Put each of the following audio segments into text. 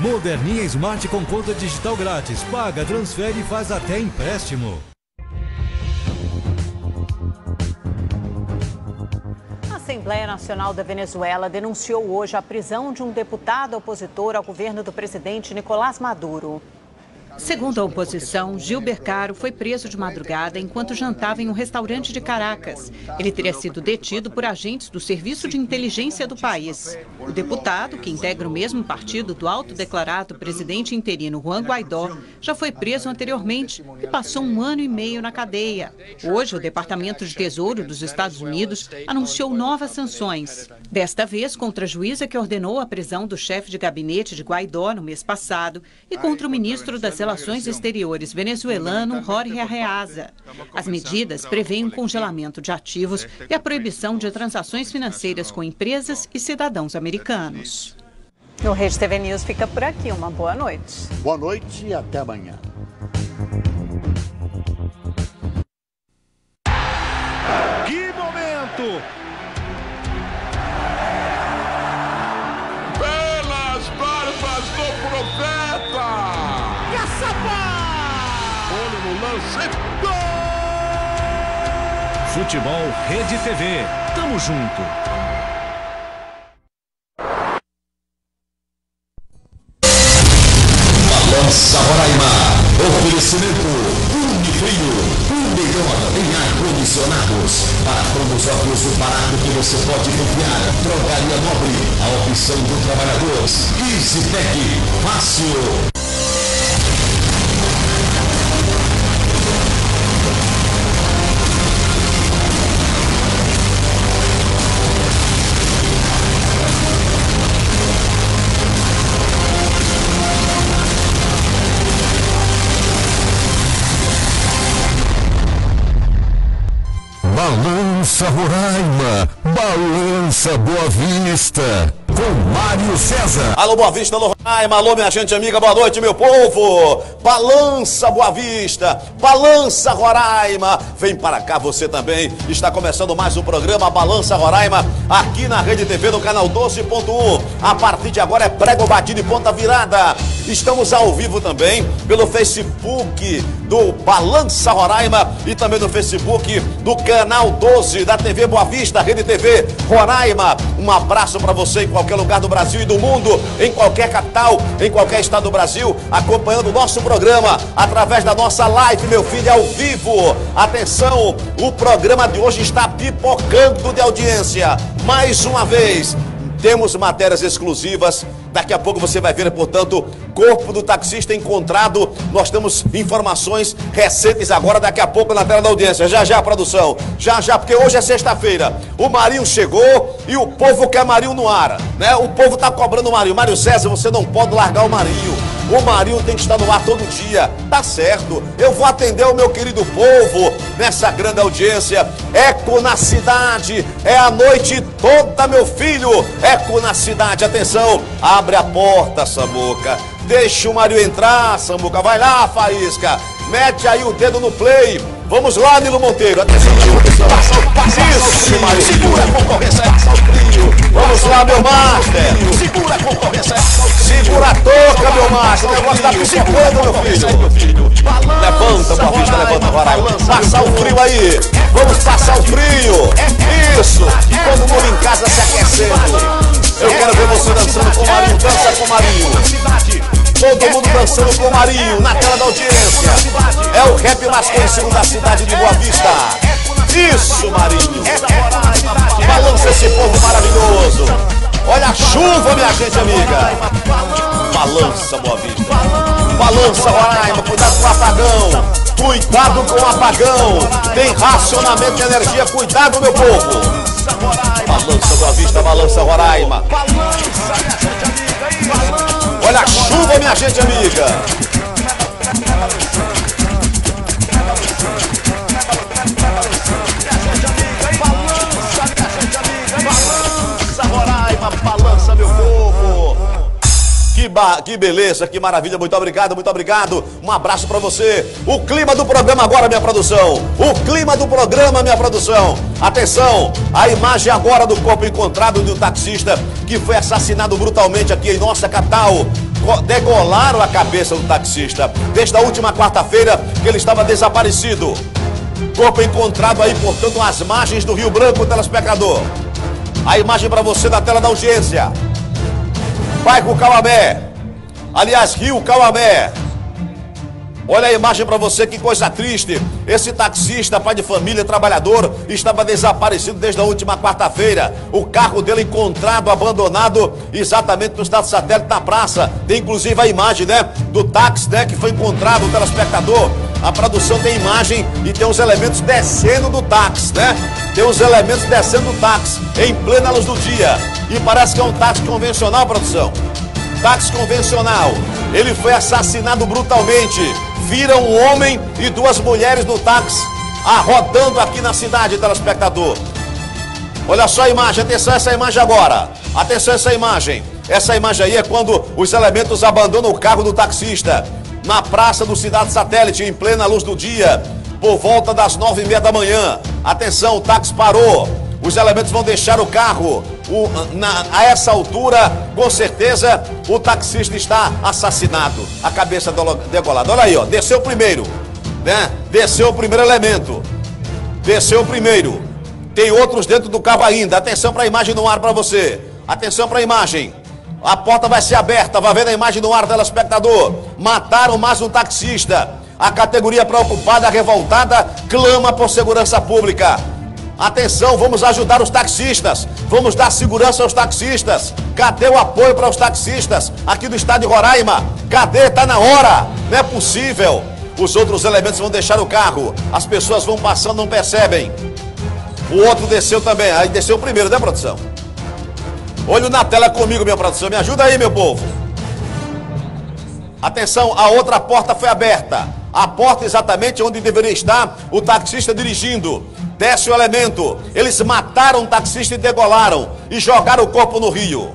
Moderninha Smart com conta digital grátis. Paga, transfere e faz até empréstimo. A Assembleia Nacional da Venezuela denunciou hoje a prisão de um deputado opositor ao governo do presidente Nicolás Maduro. Segundo a oposição, Gilber Caro foi preso de madrugada enquanto jantava em um restaurante de Caracas. Ele teria sido detido por agentes do Serviço de Inteligência do país. O deputado, que integra o mesmo partido do autodeclarado presidente interino Juan Guaidó, já foi preso anteriormente e passou um ano e meio na cadeia. Hoje, o Departamento de Tesouro dos Estados Unidos anunciou novas sanções. Desta vez, contra a juíza que ordenou a prisão do chefe de gabinete de Guaidó no mês passado e contra o ministro das Relações Exteriores venezuelano Jorge Arreaza. As medidas prevêem um congelamento de ativos e a proibição de transações financeiras com empresas e cidadãos americanos. No Rede TV News fica por aqui. Uma boa noite. Boa noite e até amanhã. Que momento! Lance. Futebol Rede TV. Tamo junto. Balança Roraima. Oferecimento Unifrio. Um melhor em ar-condicionados. Para todos os óculos do barato que você pode confiar. Drogaria Nobre. A opção do trabalhador. EasyTech. Fácil. Balança Roraima, Balança Boa Vista, com Mário César. Alô, Boa Vista, alô, Roraima, alô, minha gente amiga, boa noite, meu povo. Balança Boa Vista, Balança Roraima. Vem para cá você também. Está começando mais um programa Balança Roraima, aqui na Rede TV no canal 12.1. A partir de agora é prego batido e ponta virada. Estamos ao vivo também pelo Facebook do Balança Roraima e também no Facebook do canal 12 da TV Boa Vista, Rede TV Roraima. Um abraço para você em qualquer lugar do Brasil e do mundo, em qualquer capital, em qualquer estado do Brasil, acompanhando o nosso programa através da nossa live, meu filho, ao vivo. Atenção, o programa de hoje está pipocando de audiência. Mais uma vez, temos matérias exclusivas. Daqui a pouco você vai ver, portanto, corpo do taxista encontrado. Nós temos informações recentes agora, daqui a pouco na tela da audiência. Já já, produção. Já já, porque hoje é sexta-feira. O Marinho chegou e o povo quer Marinho no ar, né? O povo tá cobrando o Marinho. Mário César, você não pode largar o Marinho. O Marinho tem que estar no ar todo dia. Tá certo. Eu vou atender o meu querido povo nessa grande audiência. Eco na cidade. É a noite toda, meu filho. Eco na cidade. Atenção. Abre a porta, Samuca. Deixa o Marinho entrar, Samuca. Vai lá, Faísca. Mete aí o dedo no play. Vamos lá, Nilo Monteiro. Atenção. Passa, passa, Isso, Marinho. Segura a concorrência. Passa o trio. Vamos lá, meu master. Segura a concorrência. Segura a toca, meu master. O negócio tá psicando, meu filho. Levanta, boa vista, levanta, Roraima. Passar o frio aí. Vamos passar o frio. Isso. Todo mundo em casa se aquecendo. Eu quero ver você dançando com Marinho. Dança com Marinho. Todo mundo dançando com Marinho na tela da audiência. É o rap mais conhecido da cidade de Boa Vista. Isso, Marinho. Balança esse povo maravilhoso. Olha a chuva, minha gente amiga. Balança, Boa Vista. Balança, Roraima. Cuidado com o apagão. Cuidado com o apagão. Tem racionamento de energia. Cuidado, meu povo. Balança, Boa Vista. Balança, Roraima. Olha a chuva, minha gente amiga. Que, que beleza, que maravilha, muito obrigado, muito obrigado. Um abraço pra você. O clima do programa agora, minha produção. O clima do programa, minha produção. Atenção, a imagem agora do corpo encontrado de um taxista que foi assassinado brutalmente aqui em nossa capital. degolaram a cabeça do taxista. Desde a última quarta-feira que ele estava desaparecido. Corpo encontrado aí, portanto, às margens do Rio Branco, telespectador. A imagem para você da tela da audiência. Bairro Calabé. Aliás, Rio Calabé. Olha a imagem para você, que coisa triste. Esse taxista, pai de família, trabalhador, estava desaparecido desde a última quarta-feira. O carro dele encontrado, abandonado, exatamente no estado satélite, na praça. Tem inclusive a imagem, né? Do táxi, né? Que foi encontrado, o telespectador. A produção tem imagem e tem os elementos descendo do táxi, né? Tem os elementos descendo do táxi, em plena luz do dia. E parece que é um táxi convencional, produção. Táxi convencional. Ele foi assassinado brutalmente viram um homem e duas mulheres no táxi, arrodando aqui na cidade, telespectador. Olha só a imagem, atenção essa imagem agora. Atenção essa imagem. Essa imagem aí é quando os elementos abandonam o carro do taxista na praça do Cidade Satélite, em plena luz do dia, por volta das nove e meia da manhã. Atenção, o táxi parou. Os elementos vão deixar o carro. O, na, a essa altura, com certeza, o taxista está assassinado. A cabeça degolada. Olha aí, ó. Desceu o primeiro. Né? Desceu o primeiro elemento. Desceu o primeiro. Tem outros dentro do carro ainda. Atenção para a imagem no ar para você. Atenção para a imagem. A porta vai ser aberta. Vai ver a imagem no ar, telespectador. Mataram mais um taxista. A categoria preocupada, revoltada, clama por segurança pública. Atenção, vamos ajudar os taxistas. Vamos dar segurança aos taxistas. Cadê o apoio para os taxistas aqui do estado de Roraima? Cadê? Está na hora. Não é possível. Os outros elementos vão deixar o carro. As pessoas vão passando, não percebem. O outro desceu também. Aí desceu o primeiro, né, produção? Olho na tela comigo, minha produção. Me ajuda aí, meu povo. Atenção, a outra porta foi aberta. A porta exatamente onde deveria estar o taxista dirigindo. Desce o elemento. Eles mataram o taxista e degolaram e jogaram o corpo no rio.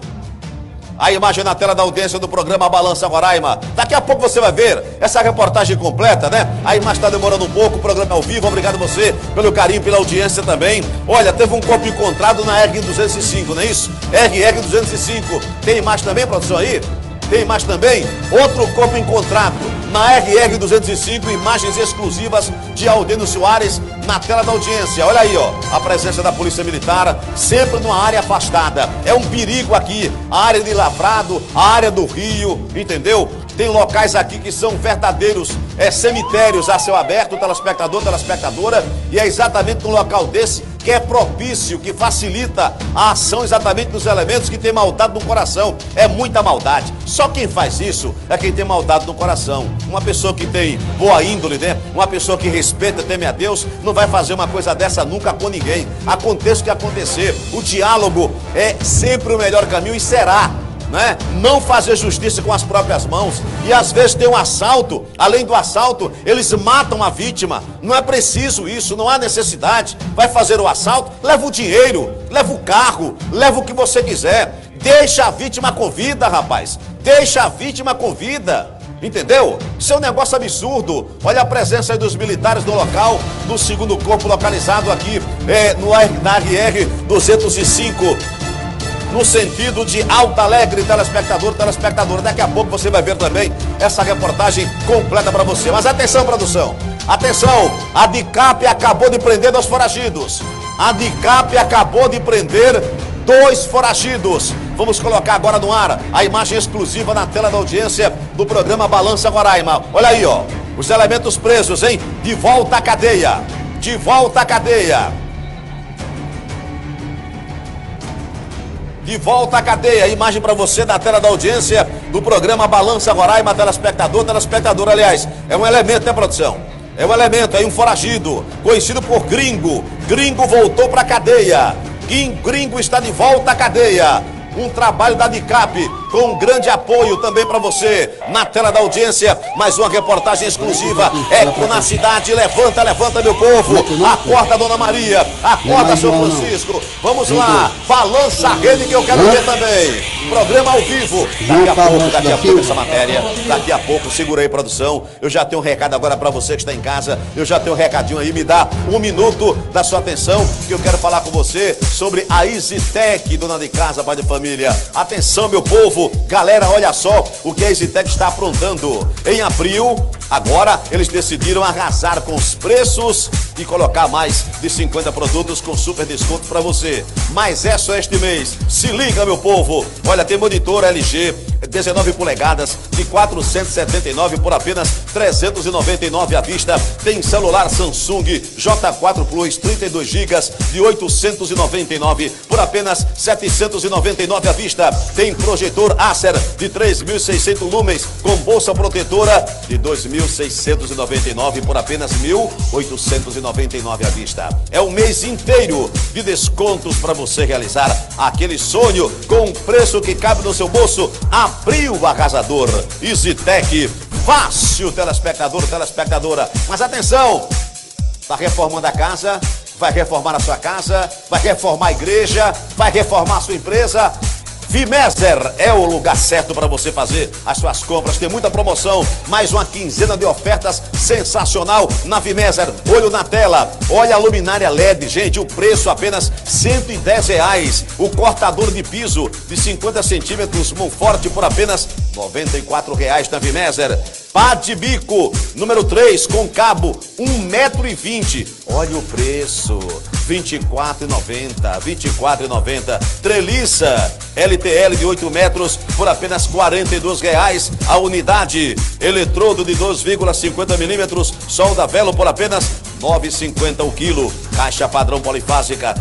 A imagem na tela da audiência do programa Balança Roraima. Daqui a pouco você vai ver essa reportagem completa, né? A imagem está demorando um pouco, o programa é ao vivo. Obrigado você pelo carinho, pela audiência também. Olha, teve um corpo encontrado na R205, não é isso? RR205. Tem imagem também, produção aí? Tem mais também outro corpo encontrado na RR 205, imagens exclusivas de Aldeno Soares na tela da audiência. Olha aí, ó, a presença da Polícia Militar, sempre numa área afastada. É um perigo aqui, a área de Lavrado, a área do Rio, entendeu? Tem locais aqui que são verdadeiros é, cemitérios a céu aberto, telespectador, telespectadora, e é exatamente num local desse que é propício, que facilita a ação exatamente dos elementos que tem maldade no coração. É muita maldade. Só quem faz isso é quem tem maldade no coração. Uma pessoa que tem boa índole, né? Uma pessoa que respeita, teme a Deus, não vai fazer uma coisa dessa nunca com ninguém. Aconteça o que acontecer. O diálogo é sempre o melhor caminho e será né? não fazer justiça com as próprias mãos. E às vezes tem um assalto, além do assalto, eles matam a vítima. Não é preciso isso, não há necessidade. Vai fazer o assalto, leva o dinheiro, leva o carro, leva o que você quiser. Deixa a vítima com vida, rapaz. Deixa a vítima com vida. Entendeu? Isso é um negócio absurdo. Olha a presença aí dos militares no local, do segundo corpo localizado aqui é, no, na RR 205 no sentido de Alta Alegre, telespectador, telespectadora. Daqui a pouco você vai ver também essa reportagem completa para você. Mas atenção, produção. Atenção, a DICAP acabou de prender dois foragidos. A DICAP acabou de prender dois foragidos. Vamos colocar agora no ar a imagem exclusiva na tela da audiência do programa Balança Guaraima. Olha aí, ó. Os elementos presos, hein? De volta à cadeia. De volta à cadeia. De volta à cadeia, imagem para você da tela da audiência do programa Balança Roraima, telespectador, telespectador, aliás, é um elemento, né, produção? É um elemento, é um foragido, conhecido por Gringo. Gringo voltou para a cadeia. Gringo está de volta à cadeia um trabalho da DICAP com um grande apoio também para você na tela da audiência. Mais uma reportagem exclusiva. Eco na cidade. Levanta, levanta, meu povo. Acorda, Dona Maria. Acorda, seu Francisco. Vamos lá. Balança a rede que eu quero ver também. Programa ao vivo. Daqui a pouco, daqui a pouco essa matéria. Daqui a pouco, segura aí, produção. Eu já tenho um recado agora para você que está em casa. Eu já tenho um recadinho aí. Me dá um minuto da sua atenção que eu quero falar com você sobre a EasyTech, dona de casa, pai de família família. Atenção, meu povo. Galera, olha só o que a EasyTech está aprontando. Em abril, agora, eles decidiram arrasar com os preços e colocar mais de 50 produtos com super desconto para você. Mas é só este mês. Se liga, meu povo. Olha, tem monitor LG 19 polegadas de 479 por apenas 399 à vista. Tem celular Samsung J4 Plus 32 GB de 899 por apenas 799 à vista. Tem projetor Acer de 3.600 lumens com bolsa protetora de 2.699 por apenas 1.899 à vista. É um mês inteiro de descontos para você realizar aquele sonho com um preço que cabe no seu bolso. Abriu o arrasador. EasyTech. Fácil, telespectador, telespectadora. Mas atenção! Está reformando a casa? Vai reformar a sua casa? Vai reformar a igreja? Vai reformar a sua empresa? Vimeser é o lugar certo para você fazer as suas compras. Tem muita promoção, mais uma quinzena de ofertas sensacional na Vimeser. Olho na tela, olha a luminária LED, gente, o preço apenas 110 reais. O cortador de piso de 50 centímetros, mão forte por apenas 94 reais na Vimeser. Pá de bico, número 3, com cabo, 1,20m. Olha o preço, R$ 24,90, R$ 24,90. Treliça, LTL de 8 metros, por apenas 42 reais a unidade. Eletrodo de 2,50 milímetros, solda velo por apenas R$ 9,50 o quilo. Caixa padrão polifásica,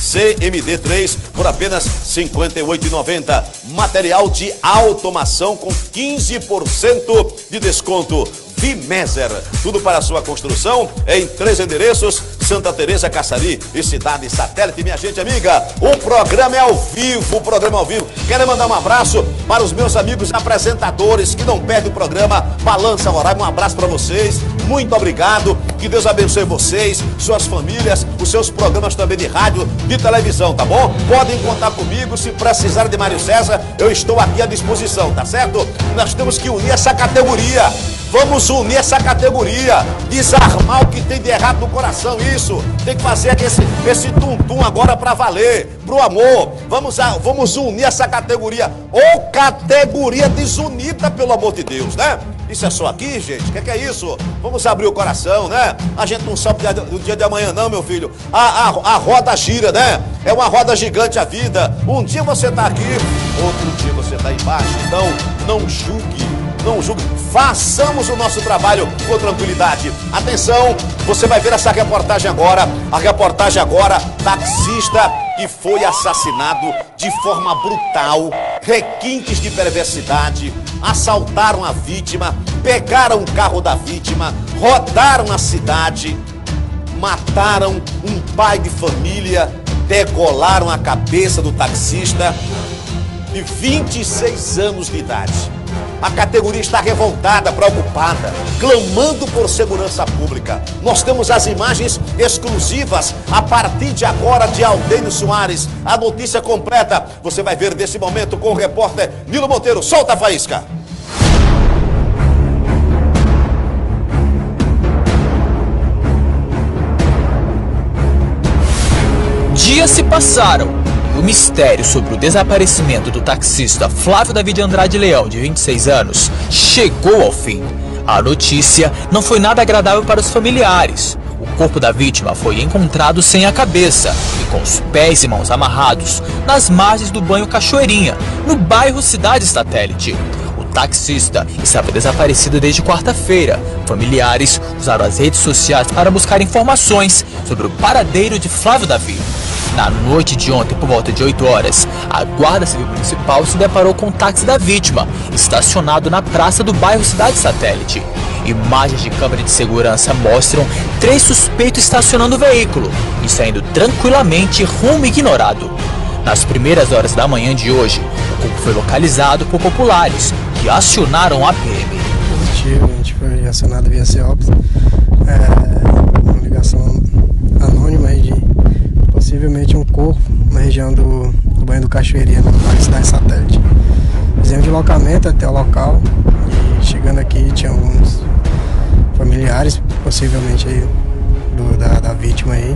CMD3 por apenas R$ 58,90. Material de automação com 15% de desconto. Vimeser, tudo para sua construção em três endereços, Santa Teresa, Caçari e Cidade Satélite, minha gente amiga. O programa é ao vivo, o programa é ao vivo. Quero mandar um abraço para os meus amigos apresentadores que não perdem o programa Balança Roraima. Um abraço para vocês. Muito obrigado. Que Deus abençoe vocês, suas famílias, os seus programas também de rádio, de televisão, tá bom? Podem contar comigo se precisar de Mário César, eu estou aqui à disposição, tá certo? Nós temos que unir essa categoria. Vamos unir essa categoria, desarmar o que tem de errado no coração. Isso, tem que fazer esse, esse tum-tum agora para valer, pro amor. Vamos, vamos unir essa categoria. Ou categoria desunida, pelo amor de Deus, né? Isso é só aqui, gente? O que, que, é isso? Vamos abrir o coração, né? A gente não sabe do dia de amanhã, não, meu filho. A, a, a roda gira, né? É uma roda gigante a vida. Um dia você tá aqui, outro dia você tá embaixo. Então, não julgue, não julgue. Façamos o nosso trabalho com tranquilidade. Atenção, você vai ver essa reportagem agora. A reportagem agora, taxista que foi assassinado de forma brutal, requintes de perversidade, assaltaram a vítima, pegaram o carro da vítima, rodaram a cidade, mataram um pai de família, degolaram a cabeça do taxista de 26 anos de idade. A categoria está revoltada, preocupada, clamando por segurança pública. Nós temos as imagens exclusivas a partir de agora de Aldênio Soares. A notícia completa você vai ver nesse momento com o repórter Nilo Monteiro. Solta a faísca. Dias se passaram o mistério sobre o desaparecimento do taxista Flávio David Andrade Leão, de 26 anos, chegou ao fim. A notícia não foi nada agradável para os familiares. O corpo da vítima foi encontrado sem a cabeça e com os pés e mãos amarrados nas margens do banho Cachoeirinha, no bairro Cidade Satélite. O taxista estava desaparecido desde quarta-feira. Familiares usaram as redes sociais para buscar informações sobre o paradeiro de Flávio Davi. Na noite de ontem, por volta de 8 horas, a Guarda Civil Municipal se deparou com o táxi da vítima, estacionado na praça do bairro Cidade Satélite. Imagens de câmera de segurança mostram três suspeitos estacionando o veículo e saindo tranquilamente rumo ignorado. Nas primeiras horas da manhã de hoje, o corpo foi localizado por populares que acionaram a PM. Positivo, a gente foi acionado via CEOPS, é, uma ligação anônima de possivelmente um corpo na região do, do banho do Cachoeirinha, na cidade satélite. Fizemos deslocamento até o local e chegando aqui tinha alguns familiares, possivelmente aí, do, da, da vítima aí.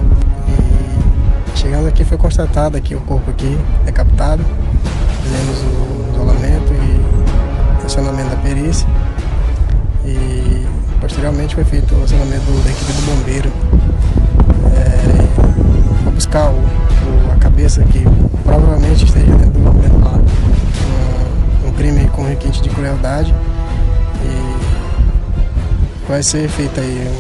E chegando aqui foi constatado aqui o corpo aqui decapitado fizemos o isolamento e acionamento da perícia. E posteriormente foi feito o acionamento da equipe do bombeiro é, buscar o, o, a cabeça que provavelmente esteja dentro do, lá. Um, um crime com requinte de crueldade. E vai ser feito aí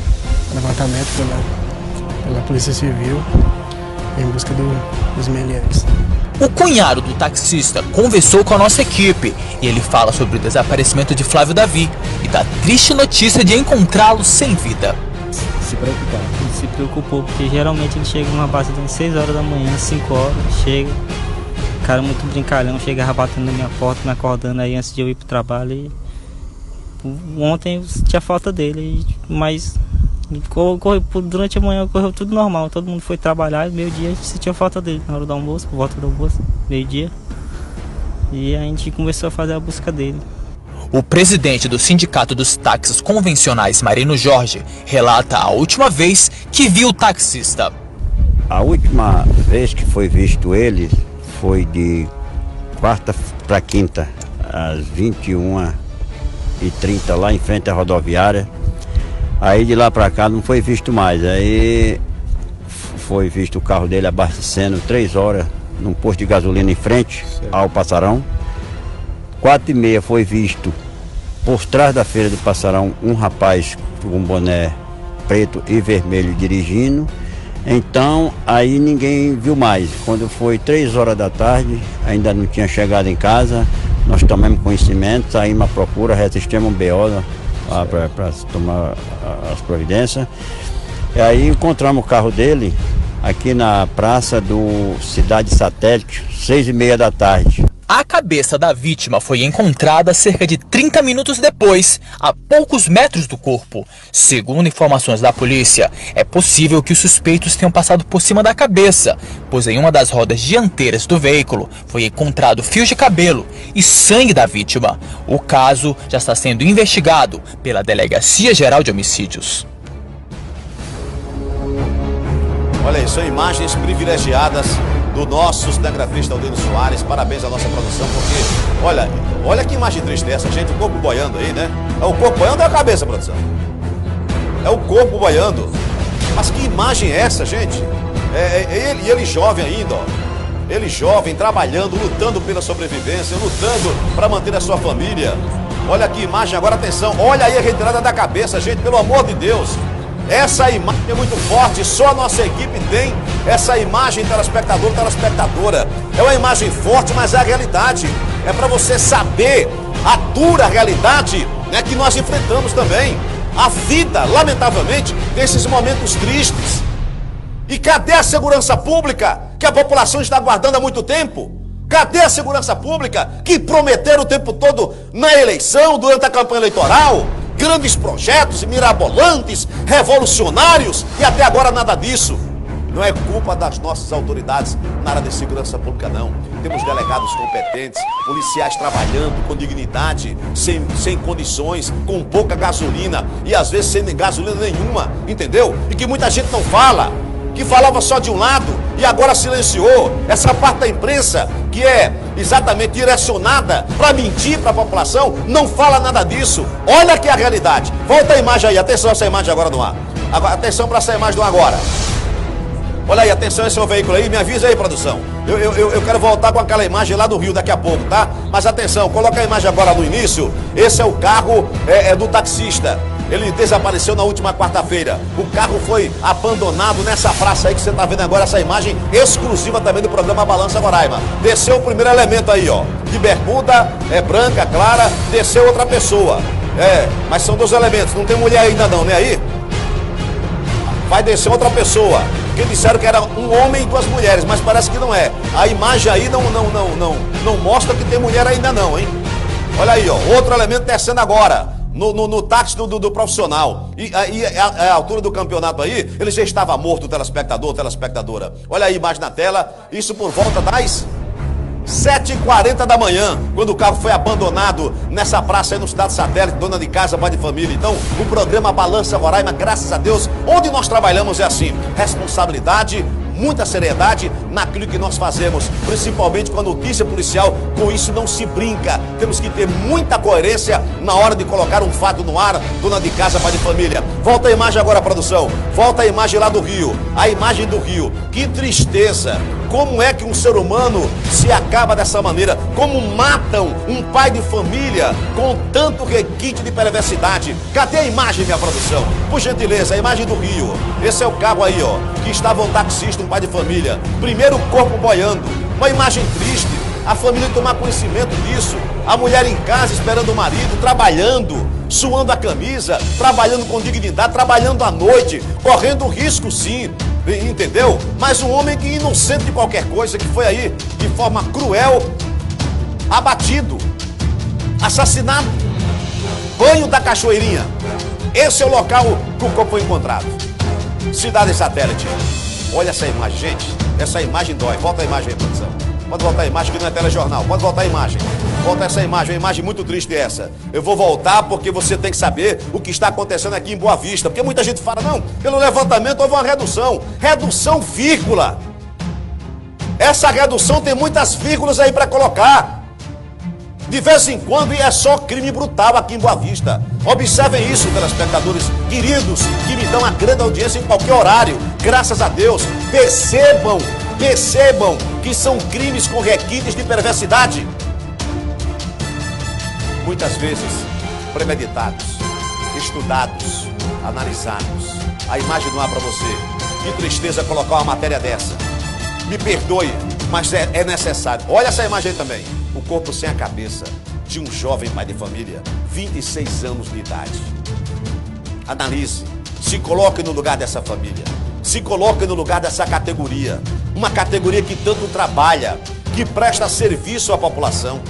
um levantamento pela, pela Polícia Civil em busca do, dos meliantes. O cunhado do taxista conversou com a nossa equipe e ele fala sobre o desaparecimento de Flávio Davi e da triste notícia de encontrá-lo sem vida. Se preocupar, ele se preocupou porque geralmente ele chega numa base de 6 horas da manhã, 5 horas, chega, cara muito brincalhão, chegava batendo na minha porta, me acordando aí antes de eu ir pro trabalho e ontem tinha falta dele, mas Corre, durante a manhã correu tudo normal, todo mundo foi trabalhar, meio-dia a gente sentia falta dele na hora do almoço, por volta do almoço, meio-dia. E a gente começou a fazer a busca dele. O presidente do Sindicato dos Táxis Convencionais, Marino Jorge, relata a última vez que viu o taxista. A última vez que foi visto ele foi de quarta para quinta, às 21h30, lá em frente à rodoviária. Aí de lá para cá não foi visto mais. Aí foi visto o carro dele abastecendo três horas num posto de gasolina em frente ao Passarão. Quatro e meia foi visto por trás da feira do Passarão um rapaz com um boné preto e vermelho dirigindo. Então aí ninguém viu mais. Quando foi três horas da tarde, ainda não tinha chegado em casa, nós tomamos conhecimento, saímos à procura, resistimos um BO para tomar as providências. E aí encontramos o carro dele aqui na praça do Cidade Satélite, seis e meia da tarde. A cabeça da vítima foi encontrada cerca de 30 minutos depois, a poucos metros do corpo. Segundo informações da polícia, é possível que os suspeitos tenham passado por cima da cabeça, pois em uma das rodas dianteiras do veículo foi encontrado fios de cabelo e sangue da vítima. O caso já está sendo investigado pela Delegacia Geral de Homicídios. Olha aí, são imagens privilegiadas do nosso cinegrafista Aldino Soares. Parabéns à nossa produção, porque, olha, olha que imagem triste essa, gente, o corpo boiando aí, né? É o corpo boiando ou é a cabeça, produção? É o corpo boiando. Mas que imagem é essa, gente? É, é, é ele, ele jovem ainda, ó. Ele jovem, trabalhando, lutando pela sobrevivência, lutando para manter a sua família. Olha que imagem, agora atenção, olha aí a retirada da cabeça, gente, pelo amor de Deus. Essa imagem é muito forte, só a nossa equipe tem essa imagem, telespectador, telespectadora. É uma imagem forte, mas é a realidade. É para você saber a dura realidade né, que nós enfrentamos também. A vida, lamentavelmente, tem esses momentos tristes. E cadê a segurança pública que a população está aguardando há muito tempo? Cadê a segurança pública que prometeram o tempo todo na eleição, durante a campanha eleitoral? Grandes projetos mirabolantes, revolucionários e até agora nada disso. Não é culpa das nossas autoridades na área de segurança pública, não. Temos delegados competentes, policiais trabalhando com dignidade, sem, sem condições, com pouca gasolina e às vezes sem gasolina nenhuma, entendeu? E que muita gente não fala que falava só de um lado e agora silenciou. Essa parte da imprensa que é exatamente direcionada para mentir para a população, não fala nada disso. Olha aqui a realidade. Volta a imagem aí, atenção essa imagem agora no ar. Agora, atenção para essa imagem do agora. Olha aí, atenção, esse é o veículo aí, me avisa aí, produção. Eu, eu, eu quero voltar com aquela imagem lá do Rio daqui a pouco, tá? Mas atenção, coloca a imagem agora no início. Esse é o carro é, é do taxista. Ele desapareceu na última quarta-feira. O carro foi abandonado nessa praça aí que você está vendo agora, essa imagem exclusiva também do programa Balança Roraima. Desceu o primeiro elemento aí, ó. De bermuda, é branca, clara, desceu outra pessoa. É, mas são dois elementos, não tem mulher ainda não, né aí? Vai descer outra pessoa. Que disseram que era um homem e duas mulheres, mas parece que não é. A imagem aí não, não, não, não, não mostra que tem mulher ainda não, hein? Olha aí, ó, outro elemento descendo agora no, no, no táxi do, do, do, profissional. E, e a, a, altura do campeonato aí, ele já estava morto, o telespectador, telespectadora. Olha aí a imagem na tela, isso por volta das 7h40 da manhã, quando o carro foi abandonado nessa praça aí no Cidade Satélite, dona de casa, pai de família. Então, o programa Balança Roraima, graças a Deus, onde nós trabalhamos é assim: responsabilidade, muita seriedade naquilo que nós fazemos, principalmente com a notícia policial. Com isso não se brinca. Temos que ter muita coerência na hora de colocar um fato no ar, dona de casa, pai de família. Volta a imagem agora, produção. Volta a imagem lá do Rio. A imagem do Rio. Que tristeza. Como é que um ser humano se acaba dessa maneira? Como matam um pai de família com tanto requinte de perversidade? Cadê a imagem, minha produção? Por gentileza, a imagem do Rio. Esse é o carro aí, ó, que estava um taxista, um pai de família. Primeiro corpo boiando. Uma imagem triste. A família tomar conhecimento disso. A mulher em casa esperando o marido, trabalhando, suando a camisa, trabalhando com dignidade, trabalhando à noite, correndo risco sim, entendeu? Mas um homem que inocente de qualquer coisa, que foi aí de forma cruel, abatido, assassinado, banho da cachoeirinha. Esse é o local que o corpo foi encontrado. Cidade satélite. Olha essa imagem, gente. Essa imagem dói. Volta a imagem aí, produção. Pode voltar a imagem que não é telejornal. Pode voltar a imagem. Volta essa imagem, uma imagem muito triste essa. Eu vou voltar porque você tem que saber o que está acontecendo aqui em Boa Vista. Porque muita gente fala, não, pelo levantamento houve uma redução. Redução vírgula. Essa redução tem muitas vírgulas aí para colocar. De vez em quando e é só crime brutal aqui em Boa Vista. Observem isso, telespectadores queridos, que me dão a grande audiência em qualquer horário. Graças a Deus. Percebam, percebam que são crimes com requintes de perversidade. Muitas vezes premeditados, estudados, analisados. A imagem não há para você. Que tristeza colocar uma matéria dessa. Me perdoe, mas é, é necessário. Olha essa imagem aí também. Corpo sem a cabeça de um jovem pai de família, 26 anos de idade. Analise, se coloque no lugar dessa família. Se coloque no lugar dessa categoria. Uma categoria que tanto trabalha, que presta serviço à população.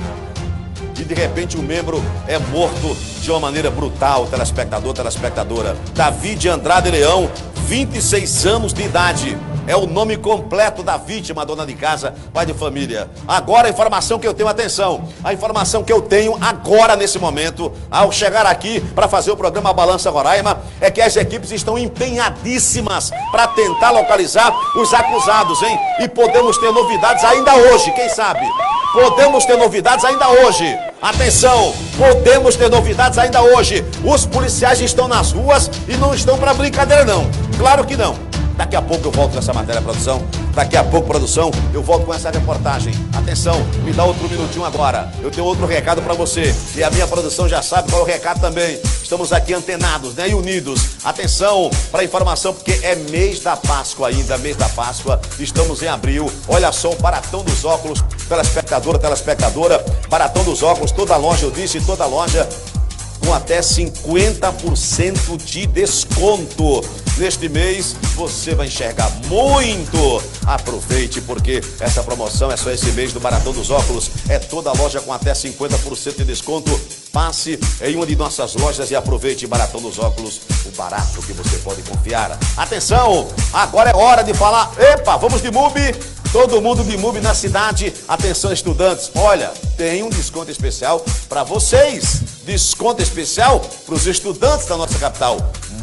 E de repente um membro é morto de uma maneira brutal, telespectador, telespectadora. Davi de Andrade Leão, 26 anos de idade. É o nome completo da vítima, dona de casa, pai de família. Agora a informação que eu tenho, atenção, a informação que eu tenho agora nesse momento, ao chegar aqui para fazer o programa Balança Roraima, é que as equipes estão empenhadíssimas para tentar localizar os acusados, hein? E podemos ter novidades ainda hoje, quem sabe? Podemos ter novidades ainda hoje. Atenção, podemos ter novidades ainda hoje. Os policiais estão nas ruas e não estão para brincadeira não. Claro que não. Daqui a pouco eu volto nessa matéria, produção. Daqui a pouco, produção, eu volto com essa reportagem. Atenção, me dá outro minutinho agora. Eu tenho outro recado para você. E a minha produção já sabe qual é o recado também. Estamos aqui antenados, né? E unidos. Atenção para a informação, porque é mês da Páscoa ainda, mês da Páscoa. Estamos em abril. Olha só o Baratão dos Óculos. Telespectadora, telespectadora. Baratão dos Óculos, toda loja, eu disse, toda loja com até 50% de desconto. Neste mês você vai enxergar muito. Aproveite porque essa promoção é só esse mês do Baratão dos Óculos. É toda loja com até 50% de desconto. Passe em uma de nossas lojas e aproveite Baratão dos Óculos, o barato que você pode confiar. Atenção, agora é hora de falar. Epa, vamos de MUBI. Todo mundo de MUBI na cidade. Atenção, estudantes. Olha, tem um desconto especial para vocês. Desconto especial para os estudantes da nossa capital.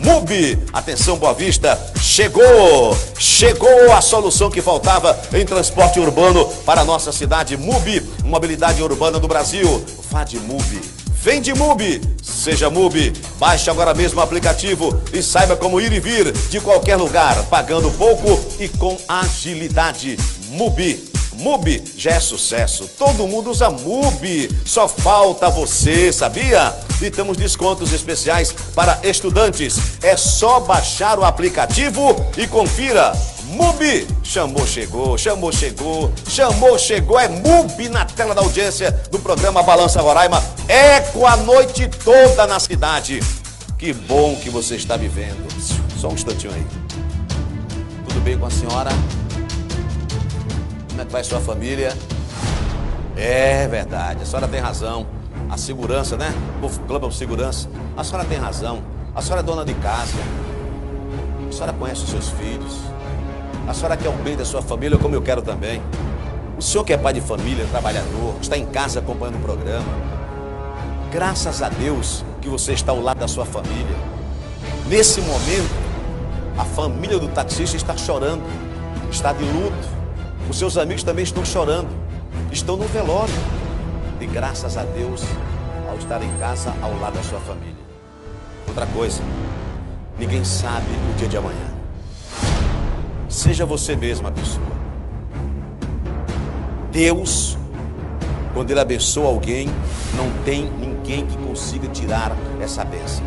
MUBI, atenção Boa Vista, chegou! Chegou a solução que faltava em transporte urbano para a nossa cidade. MUBI, mobilidade urbana do Brasil. FADMUBI. Vem de MUBI, seja MUBI. Baixe agora mesmo o aplicativo e saiba como ir e vir de qualquer lugar, pagando pouco e com agilidade. MUBI. MUBI já é sucesso. Todo mundo usa MUBI. Só falta você, sabia? E temos descontos especiais para estudantes. É só baixar o aplicativo e confira. MUBI. Chamou, chegou, chamou, chegou, chamou, chegou. É MUBI na tela da audiência do programa Balança Roraima. Eco a noite toda na cidade. Que bom que você está vivendo. Só um instantinho aí. Tudo bem com a senhora? Como é que vai sua família? É verdade, a senhora tem razão. A segurança, né? O povo clama por segurança. A senhora tem razão. A senhora é dona de casa. A senhora conhece os seus filhos. A senhora quer o bem da sua família, como eu quero também. O senhor que é pai de família, trabalhador, está em casa acompanhando o programa. Graças a Deus que você está ao lado da sua família. Nesse momento, a família do taxista está chorando está de luto. Os seus amigos também estão chorando. Estão no velório. E graças a Deus, ao estar em casa ao lado da sua família. Outra coisa, ninguém sabe o dia de amanhã. Seja você mesma a pessoa. Deus, quando Ele abençoa alguém, não tem ninguém que consiga tirar essa bênção.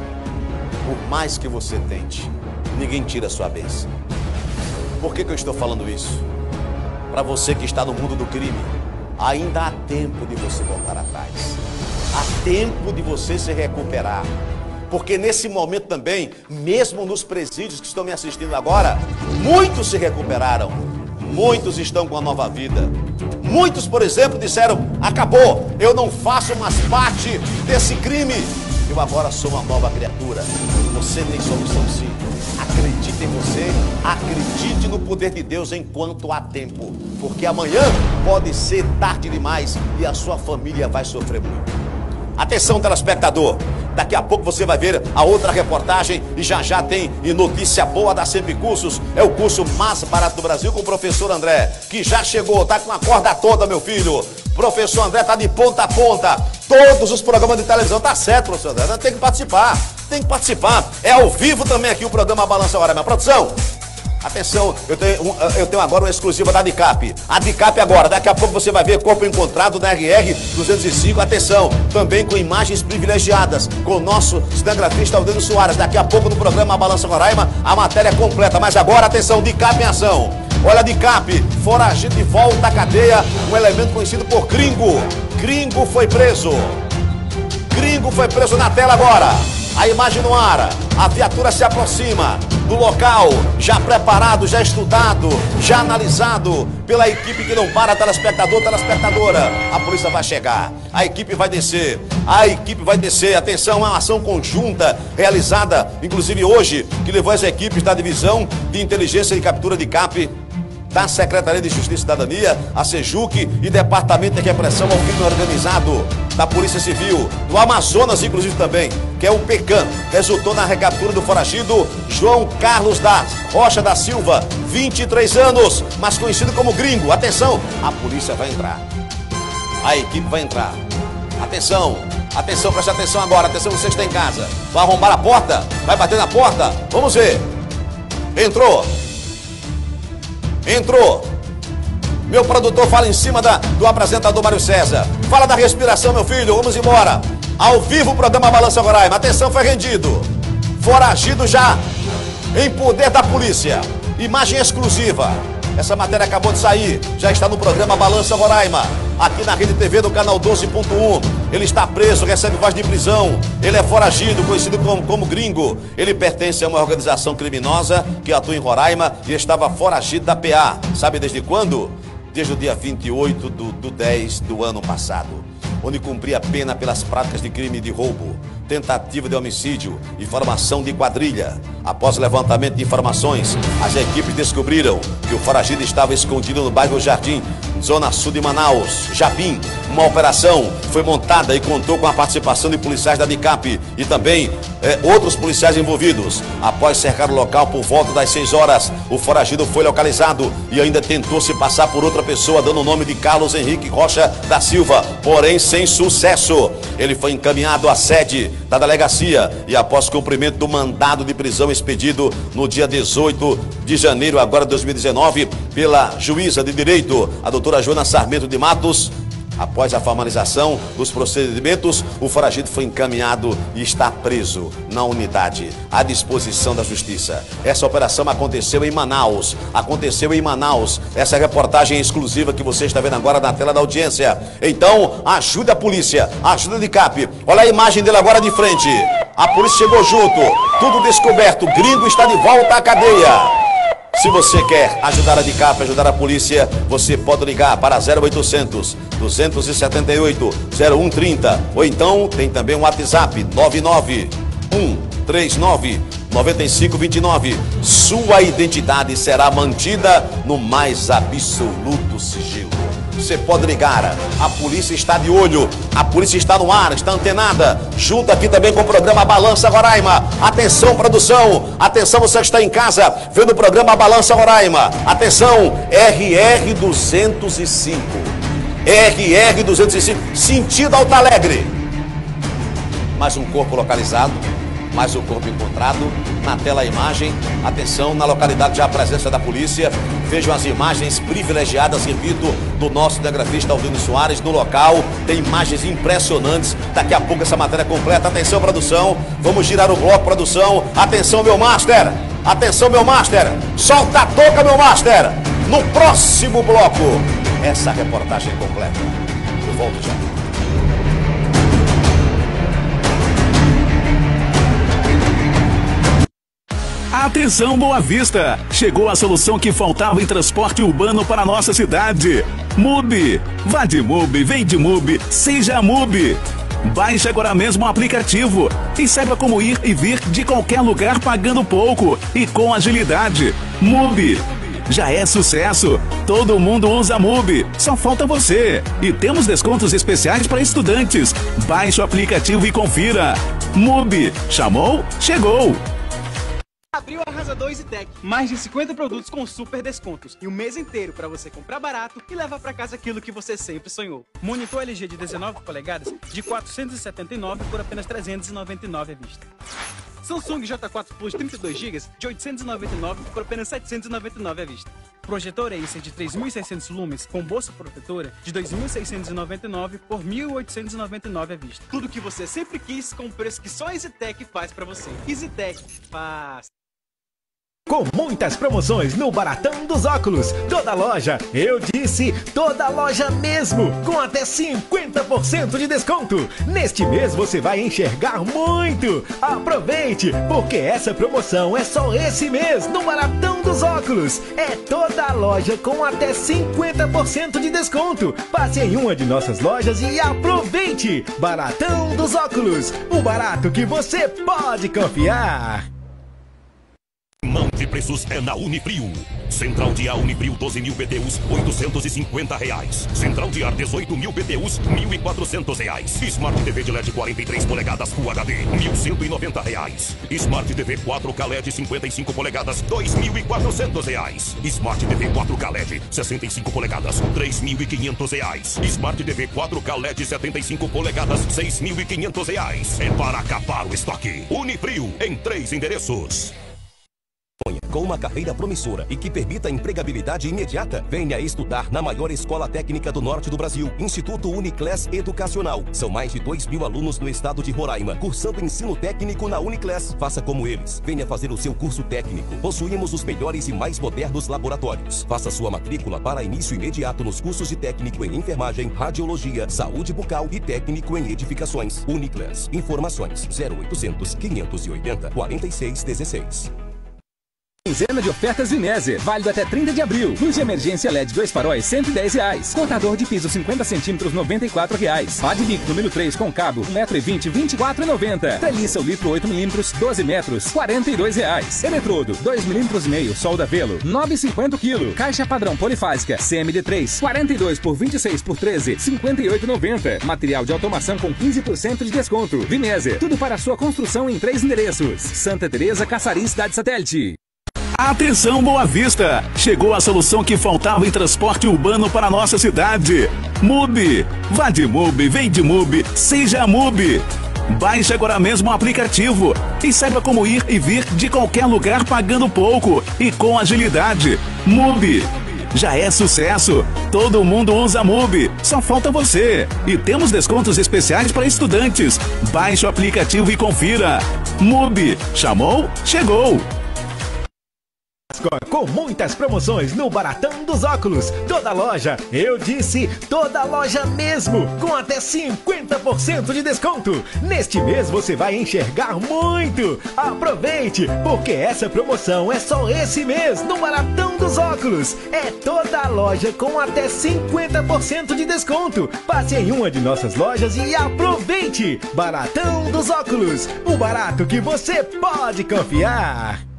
Por mais que você tente, ninguém tira a sua bênção. Por que, que eu estou falando isso? Para você que está no mundo do crime, ainda há tempo de você voltar atrás. Há tempo de você se recuperar. Porque nesse momento também, mesmo nos presídios que estão me assistindo agora, muitos se recuperaram. Muitos estão com a nova vida. Muitos, por exemplo, disseram: acabou, eu não faço mais parte desse crime. Eu agora sou uma nova criatura. Você tem solução sim. Acredite em você, acredite no poder de Deus enquanto há tempo. Porque amanhã pode ser tarde demais e a sua família vai sofrer muito. Atenção, telespectador. Daqui a pouco você vai ver a outra reportagem e já já tem e notícia boa da Sempre Cursos. É o curso mais barato do Brasil com o professor André, que já chegou, tá com a corda toda, meu filho. Professor André tá de ponta a ponta. Todos os programas de televisão tá certo, professor André. Tem que participar. Tem que participar. É ao vivo também aqui o programa Balança Agora, minha produção. Atenção, eu tenho, um, eu tenho agora uma exclusiva da DICAP. A DICAP agora, daqui a pouco você vai ver corpo encontrado da RR 205. Atenção, também com imagens privilegiadas, com o nosso cinegrafista Aldeno Soares. Daqui a pouco no programa Balança Roraima, a matéria completa. Mas agora, atenção, DICAP em ação. Olha DICAP, foragido de volta à cadeia, um elemento conhecido por Gringo. Gringo foi preso. Gringo foi preso na tela agora. A imagem no ar, a viatura se aproxima do local, já preparado, já estudado, já analisado pela equipe que não para, telespectador, telespectadora. A polícia vai chegar, a equipe vai descer, a equipe vai descer. Atenção, uma ação conjunta realizada, inclusive hoje, que levou as equipes da divisão de inteligência e captura de CAP da Secretaria de Justiça e Cidadania, a SEJUC e Departamento de Repressão ao Crime Organizado da Polícia Civil, do Amazonas, inclusive também, que é o PECAM, resultou na recaptura do foragido João Carlos da Rocha da Silva, 23 anos, mas conhecido como gringo. Atenção, a polícia vai entrar. A equipe vai entrar. Atenção, atenção, preste atenção agora. Atenção, você está em casa. Vai arrombar a porta? Vai bater na porta? Vamos ver. Entrou. Entrou. Meu produtor fala em cima da, do apresentador Mário César. Fala da respiração, meu filho. Vamos embora. Ao vivo o programa Balança Roraima. Atenção, foi rendido. Foragido já em poder da polícia. Imagem exclusiva. Essa matéria acabou de sair. Já está no programa Balança Roraima. Aqui na Rede TV do canal 12.1. Ele está preso, recebe voz de prisão. Ele é foragido, conhecido como, como gringo. Ele pertence a uma organização criminosa que atua em Roraima e estava foragido da PA. Sabe desde quando? Desde o dia 28 do, do 10 do ano passado onde cumpria pena pelas práticas de crime de roubo, tentativa de homicídio e formação de quadrilha. Após levantamento de informações, as equipes descobriram que o foragido estava escondido no bairro Jardim, zona sul de Manaus, Japim. Uma operação foi montada e contou com a participação de policiais da DICAP e também eh, outros policiais envolvidos. Após cercar o local por volta das 6 horas, o foragido foi localizado e ainda tentou se passar por outra pessoa, dando o nome de Carlos Henrique Rocha da Silva, porém sem sucesso. Ele foi encaminhado à sede da delegacia e após cumprimento do mandado de prisão expedido no dia 18 de janeiro agora de 2019 pela juíza de direito, a doutora Joana Sarmento de Matos, Após a formalização dos procedimentos, o foragido foi encaminhado e está preso na unidade à disposição da Justiça. Essa operação aconteceu em Manaus. Aconteceu em Manaus. Essa é reportagem exclusiva que você está vendo agora na tela da audiência. Então, ajude a polícia, ajuda de CAP. Olha a imagem dele agora de frente. A polícia chegou junto, tudo descoberto. Gringo está de volta à cadeia. Se você quer ajudar a DICAP, ajudar a polícia, você pode ligar para 0800 278 0130 ou então tem também um WhatsApp 99139 9529. Sua identidade será mantida no mais absoluto sigilo. Você pode ligar. A polícia está de olho, a polícia está no ar, está antenada. Junto aqui também com o programa Balança Roraima. Atenção, produção, atenção, você que está em casa vendo o programa Balança Roraima. Atenção, RR 205. RR 205, sentido Alto Alegre. Mais um corpo localizado mais o corpo encontrado. Na tela a imagem. Atenção, na localidade já a presença da polícia. Vejam as imagens privilegiadas, repito, do nosso telegrafista Aldino Soares no local. Tem imagens impressionantes. Daqui a pouco essa matéria completa. Atenção, produção. Vamos girar o bloco, produção. Atenção, meu master. Atenção, meu master. Solta a toca, meu master. No próximo bloco, essa reportagem completa. Eu volto já. Atenção Boa Vista! Chegou a solução que faltava em transporte urbano para nossa cidade. MUB. Vá de MUB, vem de MUB, seja MUB. Baixe agora mesmo o aplicativo e saiba como ir e vir de qualquer lugar pagando pouco e com agilidade. MUB. Já é sucesso. Todo mundo usa MUB. Só falta você. E temos descontos especiais para estudantes. Baixe o aplicativo e confira. MUB. Chamou? Chegou. Abriu a Arrasador EasyTech. Mais de 50 produtos com super descontos. E o mês inteiro para você comprar barato e levar para casa aquilo que você sempre sonhou. Monitor LG de 19 polegadas de 479 por apenas 399 à vista. Samsung J4 Plus 32 GB de 899 por apenas 799 à vista. Projetor Acer de 3.600 lumens com bolsa protetora de 2.699 por 1.899 à vista. Tudo que você sempre quis com o preço que só a EasyTech faz para você. EasyTech faz. Com muitas promoções no Baratão dos Óculos. Toda loja, eu disse, toda loja mesmo, com até 50% de desconto. Neste mês você vai enxergar muito. Aproveite, porque essa promoção é só esse mês no Baratão dos Óculos. É toda loja com até 50% de desconto. Passe em uma de nossas lojas e aproveite. Baratão dos Óculos, o barato que você pode confiar. Mão de preços é na Unifrio. Central de ar Unifrio 12 mil BTUs, 850 reais. Central de ar 18 mil BTUs, 1.400 reais. Smart TV de LED 43 polegadas Full HD, 1.190 reais. Smart TV 4K LED 55 polegadas, 2.400 reais. Smart TV 4K LED 65 polegadas, 3.500 reais. Smart TV 4K LED 75 polegadas, 6.500 reais. É para acabar o estoque. Unifrio, em três endereços. Com uma carreira promissora e que permita empregabilidade imediata, venha estudar na maior escola técnica do norte do Brasil, Instituto Uniclass Educacional. São mais de 2 mil alunos no estado de Roraima, cursando ensino técnico na Uniclass. Faça como eles. Venha fazer o seu curso técnico. Possuímos os melhores e mais modernos laboratórios. Faça sua matrícula para início imediato nos cursos de técnico em enfermagem, radiologia, saúde bucal e técnico em edificações. Uniclass. Informações 0800 580 4616. Quinzena de ofertas Vinésia, válido até 30 de abril. Luz de emergência LED 2 faróis, 110 reais. Contador de piso 50 centímetros, 94 reais. Padvic número 3 com cabo, 1,20m, 24,90. Treliça o litro 8 milímetros, 12 metros, 42 reais. Eletrodo, 2 milímetros e meio, solda velo, 9,50 kg. Caixa padrão polifásica, CMD3, 42 por 26 por 13, 58,90. Material de automação com 15% de desconto. Vinésia, tudo para sua construção em três endereços. Santa Teresa, Caçarim, Cidade Satélite. Atenção Boa Vista! Chegou a solução que faltava em transporte urbano para nossa cidade. MUB. Vá de MUB, vem de MUB, seja MUB. Baixe agora mesmo o aplicativo e saiba como ir e vir de qualquer lugar pagando pouco e com agilidade. MUB. Já é sucesso. Todo mundo usa MUB. Só falta você. E temos descontos especiais para estudantes. Baixe o aplicativo e confira. MUB. Chamou? Chegou. Com muitas promoções no Baratão dos Óculos. Toda loja, eu disse, toda loja mesmo, com até 50% de desconto. Neste mês você vai enxergar muito. Aproveite, porque essa promoção é só esse mês no Baratão dos Óculos. É toda loja com até 50% de desconto. Passe em uma de nossas lojas e aproveite. Baratão dos Óculos, o barato que você pode confiar.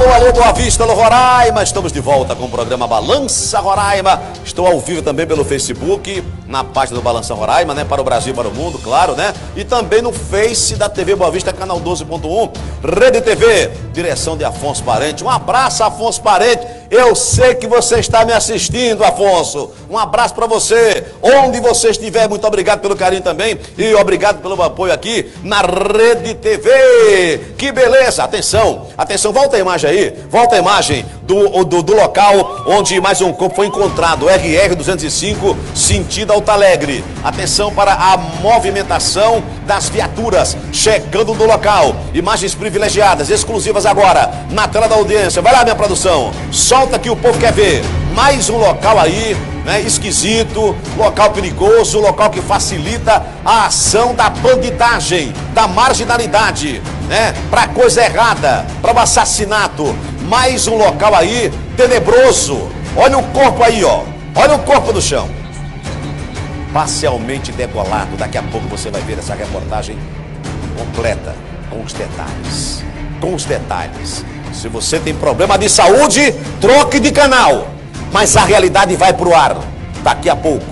Alô, alô, Boa Vista, alô, Roraima. Estamos de volta com o programa Balança Roraima. Estou ao vivo também pelo Facebook, na página do Balança Roraima, né? Para o Brasil para o mundo, claro, né? E também no Face da TV Boa Vista, canal 12.1, Rede TV, direção de Afonso Parente. Um abraço, Afonso Parente. Eu sei que você está me assistindo, Afonso. Um abraço para você. Onde você estiver, muito obrigado pelo carinho também. E obrigado pelo apoio aqui na Rede TV. Que beleza. Atenção, atenção, volta a imagem aí. Volta a imagem do, do, do local onde mais um corpo foi encontrado. RR 205, sentido Alto Alegre. Atenção para a movimentação das viaturas chegando no local. Imagens privilegiadas, exclusivas agora, na tela da audiência. Vai lá, minha produção. Solta que o povo quer ver. Mais um local aí, né, esquisito, local perigoso, local que facilita a ação da bandidagem, da marginalidade, né, para coisa errada, para o assassinato. Mais um local aí tenebroso. Olha o corpo aí, ó. Olha o corpo no chão. Parcialmente degolado. Daqui a pouco você vai ver essa reportagem completa, com os detalhes. Com os detalhes. Se você tem problema de saúde, troque de canal. Mas a realidade vai pro ar. Daqui a pouco.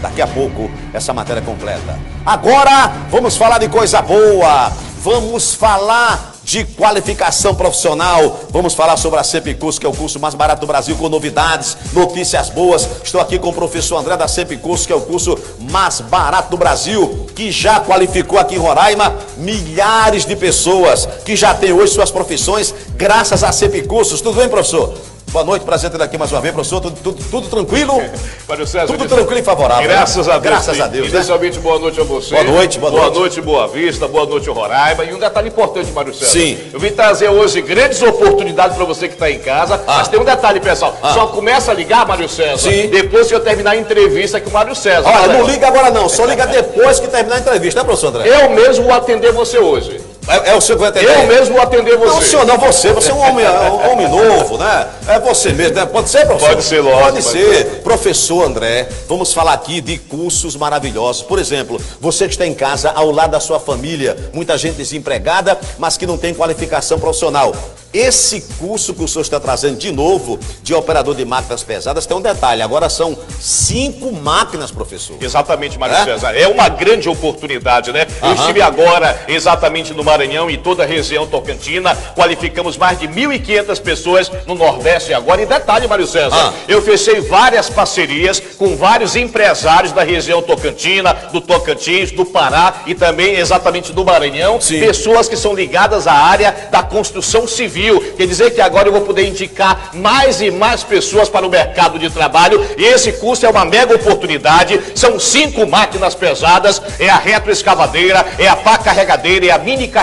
Daqui a pouco, essa matéria completa. Agora, vamos falar de coisa boa. Vamos falar de qualificação profissional. Vamos falar sobre a CEP Curso, que é o curso mais barato do Brasil, com novidades, notícias boas. Estou aqui com o professor André da CEP Curso, que é o curso mais barato do Brasil, que já qualificou aqui em Roraima milhares de pessoas que já têm hoje suas profissões graças a CEP Cursos. Tudo bem, professor? Boa noite, prazer ter aqui mais uma vez, professor. Tudo, tudo, tudo tranquilo? Mário César, tudo tranquilo e favorável. Graças né? a Deus. Graças sim. a Deus. Né? Inicialmente, boa noite a você. Boa noite, boa, boa noite. noite. Boa Vista, boa noite, Roraima. E um detalhe importante, Mário César. Sim. Eu vim trazer hoje grandes oportunidades para você que está em casa. Ah. Mas tem um detalhe, pessoal. Ah. Só começa a ligar, Mário César, Sim. depois que eu terminar a entrevista com o Mário César. Olha, não liga agora não, só liga depois que terminar a entrevista, né, professor André? Eu mesmo vou atender você hoje. É, é o senhor que vai atender? Eu mesmo vou atender você. Não, senhor não, você. Você é um homem, um homem novo, né? É você mesmo, né? Pode ser, professor? Pode ser, lógico, Pode pode ser. ser. Professor André, vamos falar aqui de cursos maravilhosos. Por exemplo, você que está em casa, ao lado da sua família, muita gente desempregada, mas que não tem qualificação profissional. Esse curso que o senhor está trazendo de novo, de operador de máquinas pesadas, tem um detalhe. Agora são cinco máquinas, professor. Exatamente, Mário É? César. É uma grande oportunidade, né? Eu estive agora exatamente no Maranhão e toda a região tocantina. Qualificamos mais de 1.500 pessoas no Nordeste agora. E detalhe, Mário César, Ah. eu fechei várias parcerias com vários empresários da região tocantina, do Tocantins, do Pará e também exatamente do Maranhão. Pessoas que são ligadas à área da construção civil. Quer dizer que agora eu vou poder indicar mais e mais pessoas para o mercado de trabalho. E esse curso é uma mega oportunidade. São cinco máquinas pesadas: é a retroescavadeira, é a pá carregadeira, é a mini carregadeira,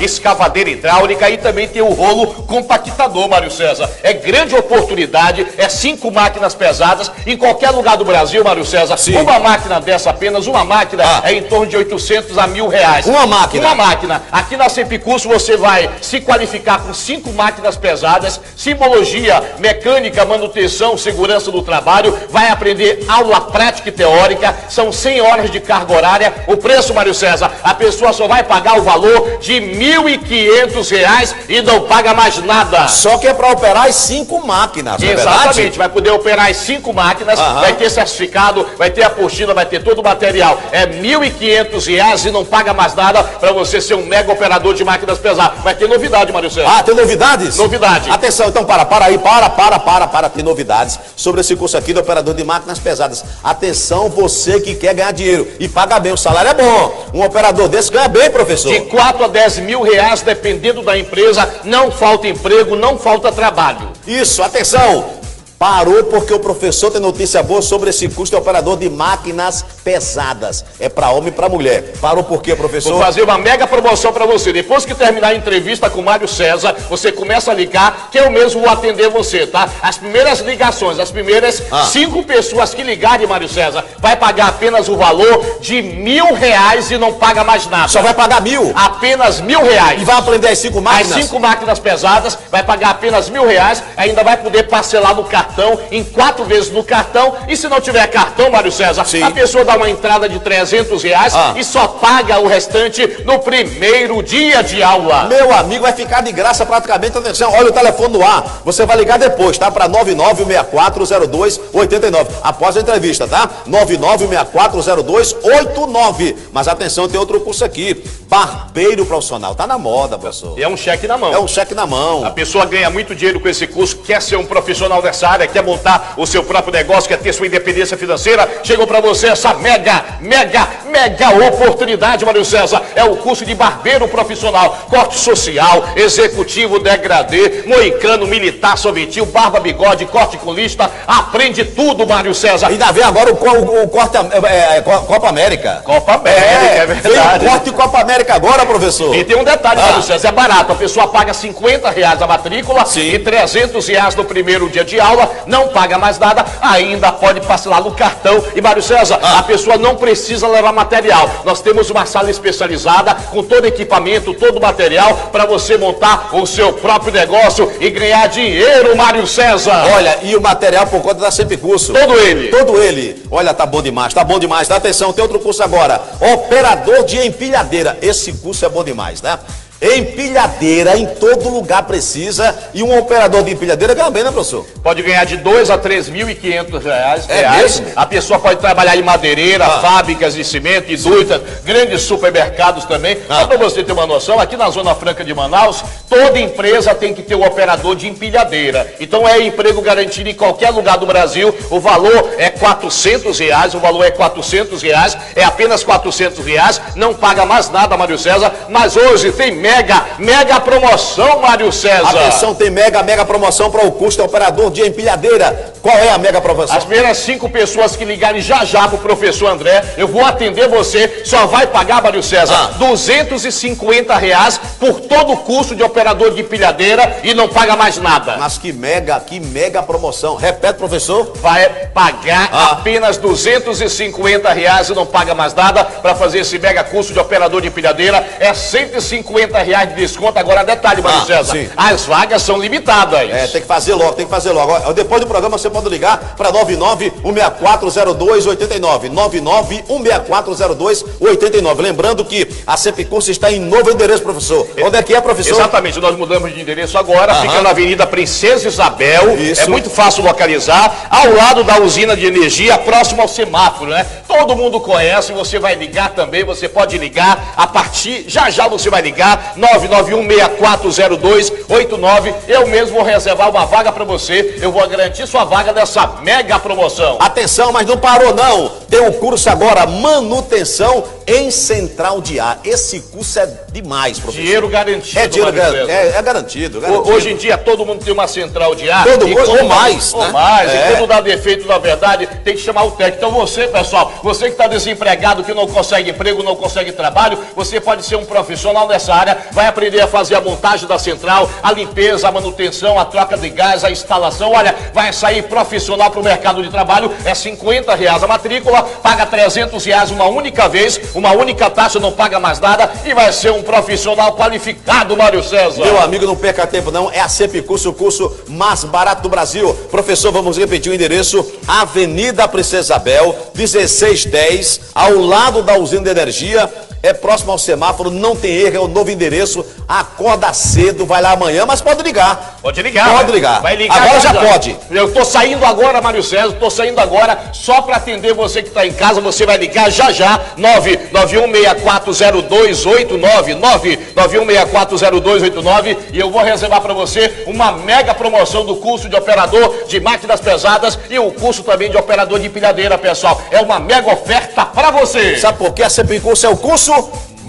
escavadeira hidráulica e também tem o rolo compactador, Mário César. É grande oportunidade, é cinco máquinas pesadas em qualquer lugar do Brasil, Mário César. Uma máquina dessa, apenas uma máquina, é em torno de 800 a mil reais. Ah. Uma máquina? Uma máquina. Aqui na Sepicurso você vai se qualificar com cinco máquinas pesadas, simbologia, mecânica, manutenção, segurança do trabalho, vai aprender aula prática e teórica, são 100 horas de carga horária. O preço, Mário César, a pessoa só vai pagar o valor de 1.500 reais e não paga mais nada. Só que é para operar as cinco máquinas, é verdade? Exatamente, vai poder operar as cinco máquinas, Aham. vai ter certificado, vai ter apostila, vai ter todo o material. É 1.500 reais e não paga mais nada para você ser um mega operador de máquinas pesadas. Vai ter novidade, Mário César. Ah, tem novidades? Novidade. Atenção, então para, para aí, para, para, para, para, tem novidades sobre esse curso aqui do operador de máquinas pesadas. Atenção, você que quer ganhar dinheiro e paga bem, o salário é bom. Um operador desse ganha bem, professor. De 4 a 10 mil reais, dependendo da empresa, não falta emprego, não falta trabalho. Isso, atenção. Parou porque o professor tem notícia boa sobre esse curso de operador de máquinas pesadas. É para homem e para mulher. Parou por quê, professor? Vou fazer uma mega promoção para você. Depois que terminar a entrevista com o Mário César, você começa a ligar, que eu mesmo vou atender você, tá? As primeiras ligações, as primeiras Ah. cinco pessoas que ligarem, Mário César, vai pagar apenas o valor de mil reais e não paga mais nada. Só vai pagar mil? Apenas mil reais. E vai aprender as cinco máquinas? As cinco máquinas pesadas, vai pagar apenas mil reais, ainda vai poder parcelar no cartão cartão, em quatro vezes no cartão. E se não tiver cartão, Mário César, a pessoa dá uma entrada de 300 reais Ah. e só paga o restante no primeiro dia de aula. Meu amigo, vai ficar de graça praticamente. Atenção, olha o telefone no ar. Você vai ligar depois, tá? Para 99640289. Após a entrevista, tá? 99640289. Mas atenção, tem outro curso aqui. Barbeiro profissional. Tá na moda, professor. É um cheque na mão. É um cheque na mão. A pessoa ganha muito dinheiro com esse curso, quer ser um profissional dessa área, quer montar o seu próprio negócio, quer ter sua independência financeira. Chegou para você essa mega, mega, mega oportunidade, Mário César. É o curso de barbeiro profissional, corte social, executivo degradê, moicano, militar, sovitil, barba, bigode, corte com lista. Aprende tudo, Mário César. Ainda vem agora o, o, o corte, é, é, Co- Copa América. Copa América, é, Vem verdade. o corte Copa América agora, professor. E tem um detalhe, Ah. Mário César, é barato. A pessoa paga 50 reais a matrícula e 300 reais no primeiro dia de aula, não paga mais nada, ainda pode parcelar no cartão. E Mário César, Ah. a pessoa não precisa levar material. Nós temos uma sala especializada com todo equipamento, todo material para você montar o seu próprio negócio e ganhar dinheiro, Mário César. Olha, e o material por conta da Sempre Curso. Todo ele. Todo ele. Olha, tá bom demais, tá bom demais. Dá atenção, tem outro curso agora. Operador de empilhadeira. Esse curso é bom demais, né? Empilhadeira em todo lugar precisa. E um operador de empilhadeira ganha bem, né, professor? Pode ganhar de 2 a 3.500 reais. É reais. mesmo? A pessoa pode trabalhar em madeireira, fábricas de cimento, indústrias, grandes supermercados também. Só para você ter uma noção, aqui na Zona Franca de Manaus, toda empresa tem que ter um operador de empilhadeira. Então é emprego garantido em qualquer lugar do Brasil. O valor é 400 reais, o valor é 400 reais, é apenas 400 reais. Não paga mais nada, Mário César. Mas hoje tem mega, mega promoção, Mário César. Atenção, tem mega, mega promoção para o de operador de empilhadeira. Qual é a mega promoção? As primeiras cinco pessoas que ligarem já já pro professor André, eu vou atender você, só vai pagar, Mário César, Ah. 250 reais por todo o curso de operador de pilhadeira e não paga mais nada. Mas que mega, que mega promoção. Repete, professor. Vai pagar Ah. apenas 250 reais e não paga mais nada para fazer esse mega curso de operador de pilhadeira. É 150 reais de desconto. Agora, detalhe, Mário Ah, César, sim. as vagas são limitadas. É, tem que fazer logo, tem que fazer logo. Depois do programa você pode ligar para 99-1640289. 99-1640289. Lembrando que a Cepicurso está em novo endereço, professor. Onde é que é, professor? Exatamente, nós mudamos de endereço agora, Aham. fica na Avenida Princesa Isabel, Isso. é muito fácil localizar, ao lado da usina de energia, próximo ao semáforo, né? Todo mundo conhece, você vai ligar também, você pode ligar a partir, já já você vai ligar, 991-640289, eu mesmo vou reservar uma vaga para você, eu vou garantir sua vaga nessa mega promoção. Atenção, mas não parou não. Tem um curso agora, manutenção em central de ar. Esse curso é demais, professor. Dinheiro garantido, É dinheiro gar- é, é garantido, garantido. Hoje em dia todo mundo tem uma central de ar. Todo mundo, quando- ou mais, Ou né? mais. É. E quando dá defeito, na verdade, tem que chamar o técnico. Então você, pessoal, você que está desempregado, que não consegue emprego, não consegue trabalho, você pode ser um profissional nessa área, vai aprender a fazer a montagem da central, a limpeza, a manutenção, a troca de gás, a instalação. Olha, vai sair profissional para o mercado de trabalho, é 50 reais a matrícula, paga 300 reais uma única vez, uma única taxa, não paga mais nada e vai ser um profissional qualificado, Mário César. Meu amigo, não perca tempo não, é a Cepicurso, o curso mais barato do Brasil. Professor, vamos repetir o endereço, Avenida Princesa Isabel, 1610, ao lado da usina de energia, é próximo ao semáforo, não tem erro, é o novo endereço, acorda cedo, vai lá amanhã, mas pode ligar. Pode ligar. Pode vai- ligar. Vai ligar Agora já pode. Eu tô saindo agora, Mário César, tô saindo agora só para atender você que tá em casa. Você vai ligar já já, 991640289, 991640289 e eu vou reservar para você uma mega promoção do curso de operador de máquinas pesadas e o curso também de operador de pilhadeira, pessoal. É uma mega oferta para você. Sabe por que a Cepicurso é o curso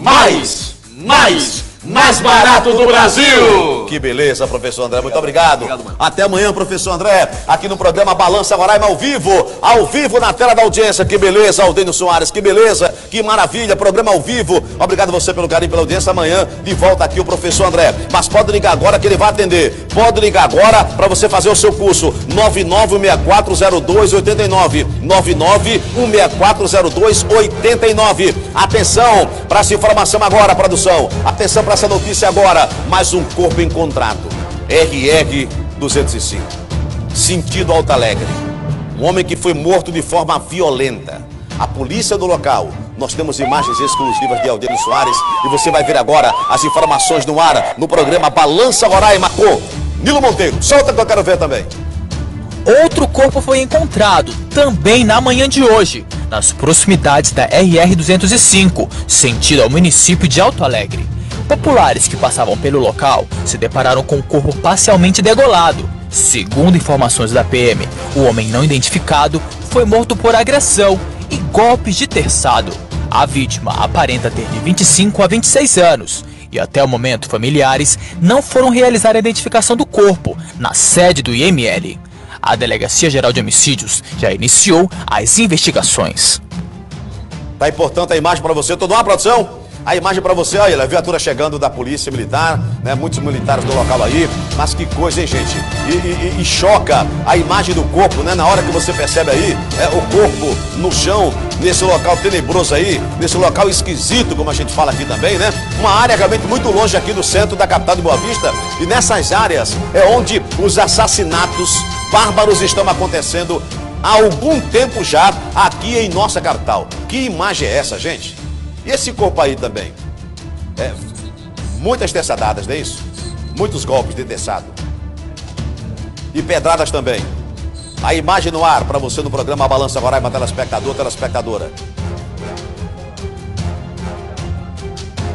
Mais, mais, barato do Brasil. Que beleza, professor André. Muito obrigado. Até amanhã, professor André, aqui no programa Balança Roraima ao vivo, ao vivo na tela da audiência. Que beleza, Aldênio Soares, que beleza, que maravilha, programa ao vivo. Obrigado você pelo carinho, pela audiência. Amanhã, de volta aqui o professor André. Mas pode ligar agora que ele vai atender. Pode ligar agora para você fazer o seu curso. 99640289. 99640289. Atenção para essa informação agora, produção. Atenção para essa notícia agora. Mais um corpo encontrado. RR 205. sentido Alto Alegre. Um homem que foi morto de forma violenta. A polícia do local. Nós temos imagens exclusivas de Aldeno Soares e você vai ver agora as informações no ar no programa Balança Roraima com Nilo Monteiro. Solta que eu quero ver também. Outro corpo foi encontrado, também na manhã de hoje, nas proximidades da RR-205, sentido ao município de Alto Alegre. Populares que passavam pelo local se depararam com o corpo parcialmente degolado. Segundo informações da PM, o homem não identificado foi morto por agressão e golpes de terçado. A vítima aparenta ter de 25 a 26 anos e até o momento familiares não foram realizar a identificação do corpo na sede do IML. A Delegacia Geral de Homicídios já iniciou as investigações. Tá importante a imagem para você, toda uma produção. A imagem para você, olha, a viatura chegando da polícia militar, né? Muitos militares do local aí. Mas que coisa, hein, gente? E, e, e choca a imagem do corpo, né? Na hora que você percebe aí, é, o corpo no chão, nesse local tenebroso aí, nesse local esquisito, como a gente fala aqui também, né? Uma área realmente muito longe aqui do centro da capital de Boa Vista. E nessas áreas é onde os assassinatos bárbaros estão acontecendo há algum tempo já aqui em nossa capital. Que imagem é essa, gente? E esse corpo aí também? É, muitas terçadadas, não é isso? Muitos golpes de terçado. E pedradas também. A imagem no ar para você no programa Balança Roraima, telespectador, telespectadora.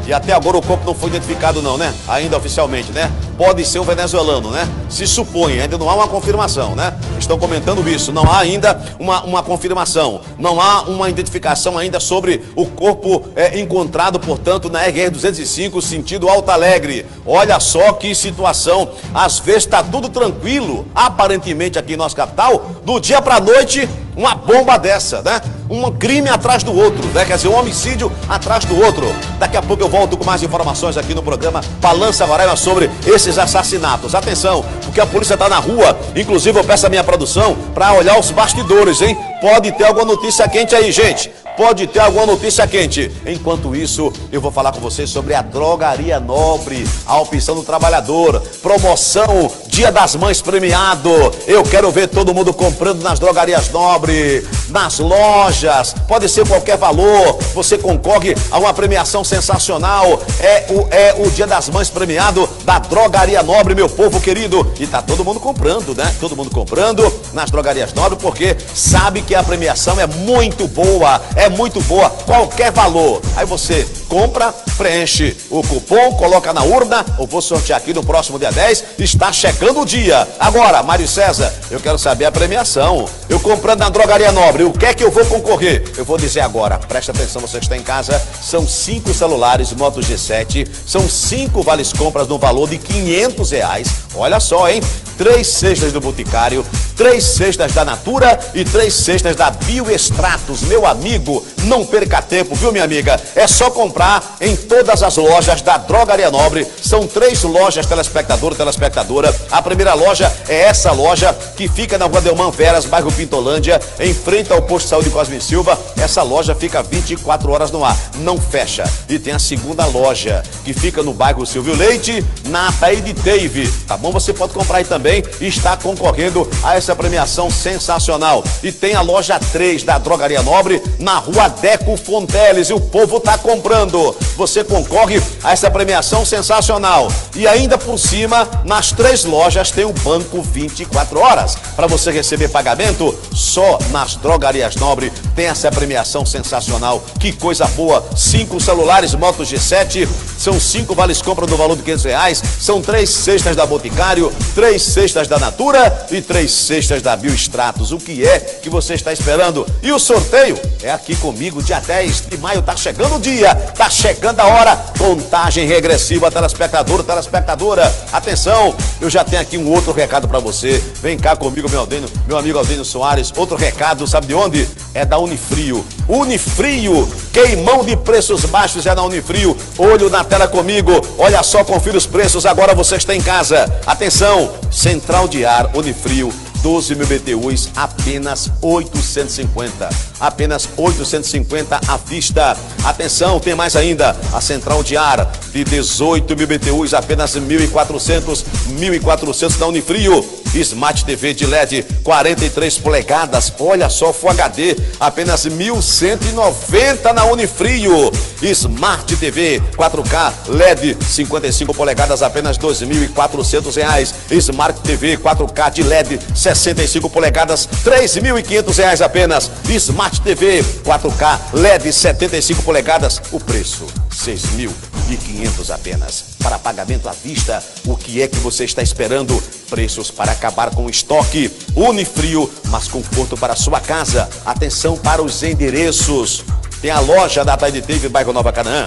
E até agora o corpo não foi identificado não, né? Ainda oficialmente, né? Pode ser um venezuelano, né? Se supõe, ainda não há uma confirmação, né? Estão comentando isso, não há ainda uma, uma confirmação, não há uma identificação ainda sobre o corpo é, encontrado, portanto, na RR-205, sentido Alto Alegre. Olha só que situação, às vezes está tudo tranquilo, aparentemente aqui em nossa capital, do dia para noite, uma bomba dessa, né? Um crime atrás do outro, né? Quer dizer, um homicídio atrás do outro. Daqui a pouco eu volto com mais informações aqui no programa Balança Roraima sobre assassinatos. Atenção, porque a polícia está na rua. Inclusive, eu peço a minha produção para olhar os bastidores, hein? Pode ter alguma notícia quente aí, gente. Pode ter alguma notícia quente. Enquanto isso, eu vou falar com vocês sobre a Drogaria Nobre, a opção do trabalhador, promoção Dia das Mães premiado. Eu quero ver todo mundo comprando nas drogarias Nobre, nas lojas. Pode ser qualquer valor. Você concorre a uma premiação sensacional. É o, é o Dia das Mães premiado da Drogaria Nobre, meu povo querido. E tá todo mundo comprando, né? Todo mundo comprando nas drogarias Nobre porque sabe que a premiação é muito boa. É muito boa, qualquer valor. Aí você compra, preenche o cupom, coloca na urna, eu vou sortear aqui no próximo dia 10, está chegando o dia. Agora, Mário César, eu quero saber a premiação. Eu comprando na Drogaria Nobre, o que é que eu vou concorrer? Eu vou dizer agora, presta atenção, você que está em casa, são cinco celulares Moto G7, são cinco vales compras no valor de 500 reais. Olha só, hein? Três cestas do Boticário, três cestas da Natura e três cestas da Bioextratos. Meu amigo, não perca tempo, viu, minha amiga? É só comprar em todas as lojas da Drogaria Nobre. São três lojas, telespectador, telespectadora. A primeira loja é essa loja que fica na rua Delman Veras, bairro Pintolândia, em frente ao posto de saúde Cosme Silva. Essa loja fica 24 horas no ar, não fecha. E tem a segunda loja, que fica no bairro Silvio Leite, na Taíde Teve. Tá bom? Você pode comprar aí também e está concorrendo a essa premiação sensacional. E tem a loja 3 da Drogaria Nobre, na rua Deco Fonteles. E o povo está comprando. Você concorre a essa premiação sensacional. E ainda por cima, nas três lojas tem o banco 24 horas. Para você receber pagamento, só nas Drogarias Nobre tem essa premiação sensacional. Que coisa boa! Cinco celulares Moto G7, são cinco vales compra no valor de 500 reais, são três cestas da Boticário, três cestas da Natura e três cestas da Biostratos. O que é que você está esperando? E o sorteio é aqui comigo, dia 10 de maio. Tá chegando o dia, tá chegando a hora. Contagem regressiva, telespectador, telespectadora. Atenção, eu já tenho aqui um outro recado para você. Vem cá comigo, meu Aldênio, meu amigo Aldênio Soares. Outro recado, sabe de onde? É da Unifrio. Unifrio, queimão de preços baixos é na Unifrio. Olho na tela comigo. Olha só, confira os preços. Agora você está em casa. Atenção, central de ar Unifrio 12 mil BTUs, apenas 850. Apenas 850 à vista. Atenção, tem mais ainda. A central de ar de 18 mil BTUs, apenas 1.400. 1.400 na Unifrio. Smart TV de LED 43 polegadas. Olha só, Full HD, apenas 1.190 na Unifrio. Smart TV 4K LED 55 polegadas, apenas 2.400 reais. Smart TV 4K de LED 65 polegadas, 3.500 reais apenas. Smart TV 4K LED 75 polegadas, o preço 6.500 apenas. Para pagamento à vista, o que é que você está esperando? Preços para acabar com o estoque. Unifrio, mais conforto para sua casa. Atenção para os endereços. Tem a loja da Tide Teve, bairro Nova Canaã.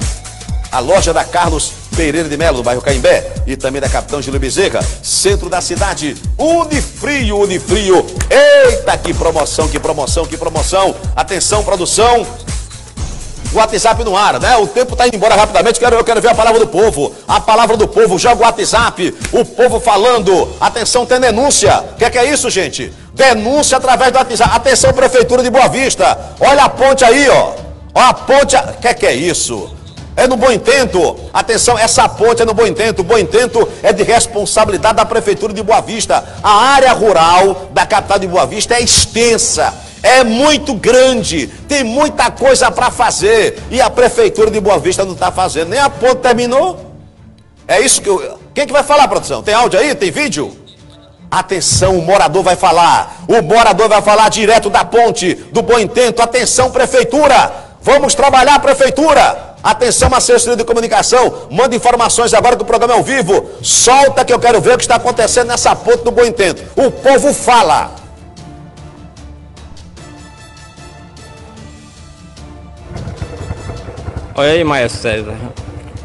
A loja da Carlos Pereira de Melo, no bairro Caimbé. E também da Capitão Gil Bezerra, centro da cidade. Unifrio, Unifrio. Eita, que promoção, que promoção, que promoção. Atenção, produção. WhatsApp no ar, né? O tempo está indo embora rapidamente. Quero, eu quero ver a palavra do povo. A palavra do povo. Joga o WhatsApp. O povo falando. Atenção, tem denúncia. O que, é que é isso, gente? Denúncia através do WhatsApp. Atenção, Prefeitura de Boa Vista. Olha a ponte aí, ó. Olha a ponte. O que, é que é isso? É no Bom Intento. Atenção, essa ponte é no Bom Intento. O Bom Intento é de responsabilidade da Prefeitura de Boa Vista. A área rural da capital de Boa Vista é extensa é muito grande, tem muita coisa para fazer e a prefeitura de Boa Vista não está fazendo, nem a ponte terminou. É isso que eu... Quem que vai falar, produção? Tem áudio aí? Tem vídeo? Atenção, o morador vai falar. O morador vai falar direto da ponte, do Bom Intento. Atenção, prefeitura. Vamos trabalhar, prefeitura. Atenção, assessoria de comunicação. Manda informações agora que o programa é ao vivo. Solta que eu quero ver o que está acontecendo nessa ponte do Bom Intento. O povo fala. Aí, Maia César.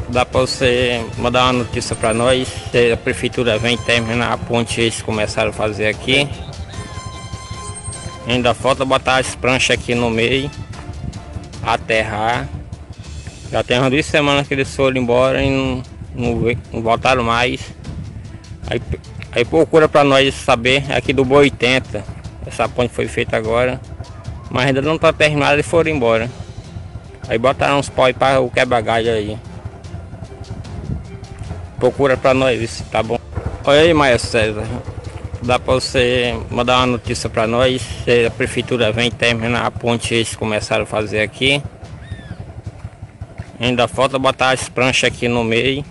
Dá para você mandar uma notícia para nós a prefeitura vem terminar a ponte eles começaram a fazer aqui. Ainda falta botar as pranchas aqui no meio, aterrar. Já tem umas duas semanas que eles foram embora e não, não, não voltaram mais. Aí, aí procura para nós saber aqui do Boa 80. Essa ponte foi feita agora, mas ainda não está terminada e foram embora. Aí botaram uns pau para o quebra-galho aí. Procura pra nós, tá bom? Olha aí, Maia César. Dá pra você mandar uma notícia pra nós se a prefeitura vem terminar a ponte eles começaram a fazer aqui. Ainda falta botar as pranchas aqui no meio.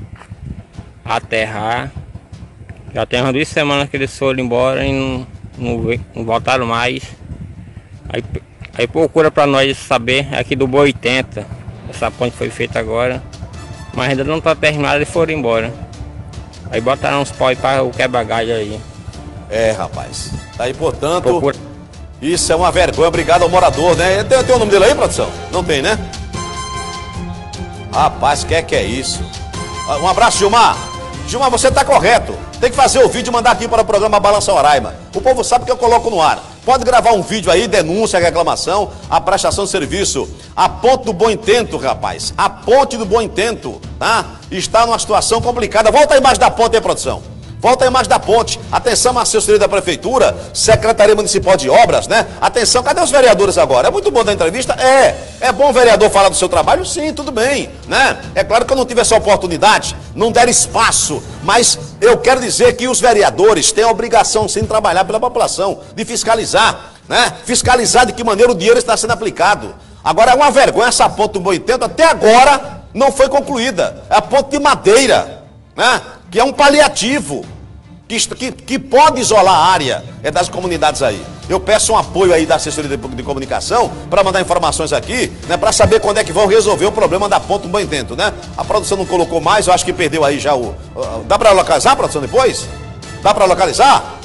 Aterrar. Já tem umas duas semanas que eles foram embora e não, não, não voltaram mais. Aí Aí procura para nós saber aqui do Boa 80. Essa ponte foi feita agora. Mas ainda não está terminada e foram embora. Aí botaram uns pau para o quebra-galho aí. É, rapaz. Tá aí, portanto, procura. isso é uma vergonha. Obrigado ao morador, né? Tem, tem o nome dele aí, produção? Não tem, né? Rapaz, que é que é isso? Um abraço, Gilmar. Gilmar, você está correto. Tem que fazer o vídeo e mandar aqui para o programa Balança Roraima. O povo sabe que eu coloco no ar. Pode gravar um vídeo aí, denúncia, reclamação, a prestação de serviço. A ponte do Bom Intento, rapaz. A ponte do Bom Intento, tá? Está numa situação complicada. Volta aí embaixo da ponte aí, produção. Volta a imagem da ponte. Atenção, assessoria da Prefeitura, Secretaria Municipal de Obras, né? Atenção, cadê os vereadores agora? É muito bom da entrevista? É. É bom o vereador falar do seu trabalho? Sim, tudo bem, né? É claro que eu não tive essa oportunidade, não der espaço, mas eu quero dizer que os vereadores têm a obrigação, sim, de trabalhar pela população, de fiscalizar, né? Fiscalizar de que maneira o dinheiro está sendo aplicado. Agora é uma vergonha essa ponte do Boitento, até agora não foi concluída. É a ponte de madeira, né? que é um paliativo, que, que, que pode isolar a área é das comunidades aí. Eu peço um apoio aí da assessoria de, de comunicação para mandar informações aqui, né, para saber quando é que vão resolver o problema da ponta bem dentro, né? A produção não colocou mais, eu acho que perdeu aí já o. Dá para localizar a produção depois? Dá para localizar?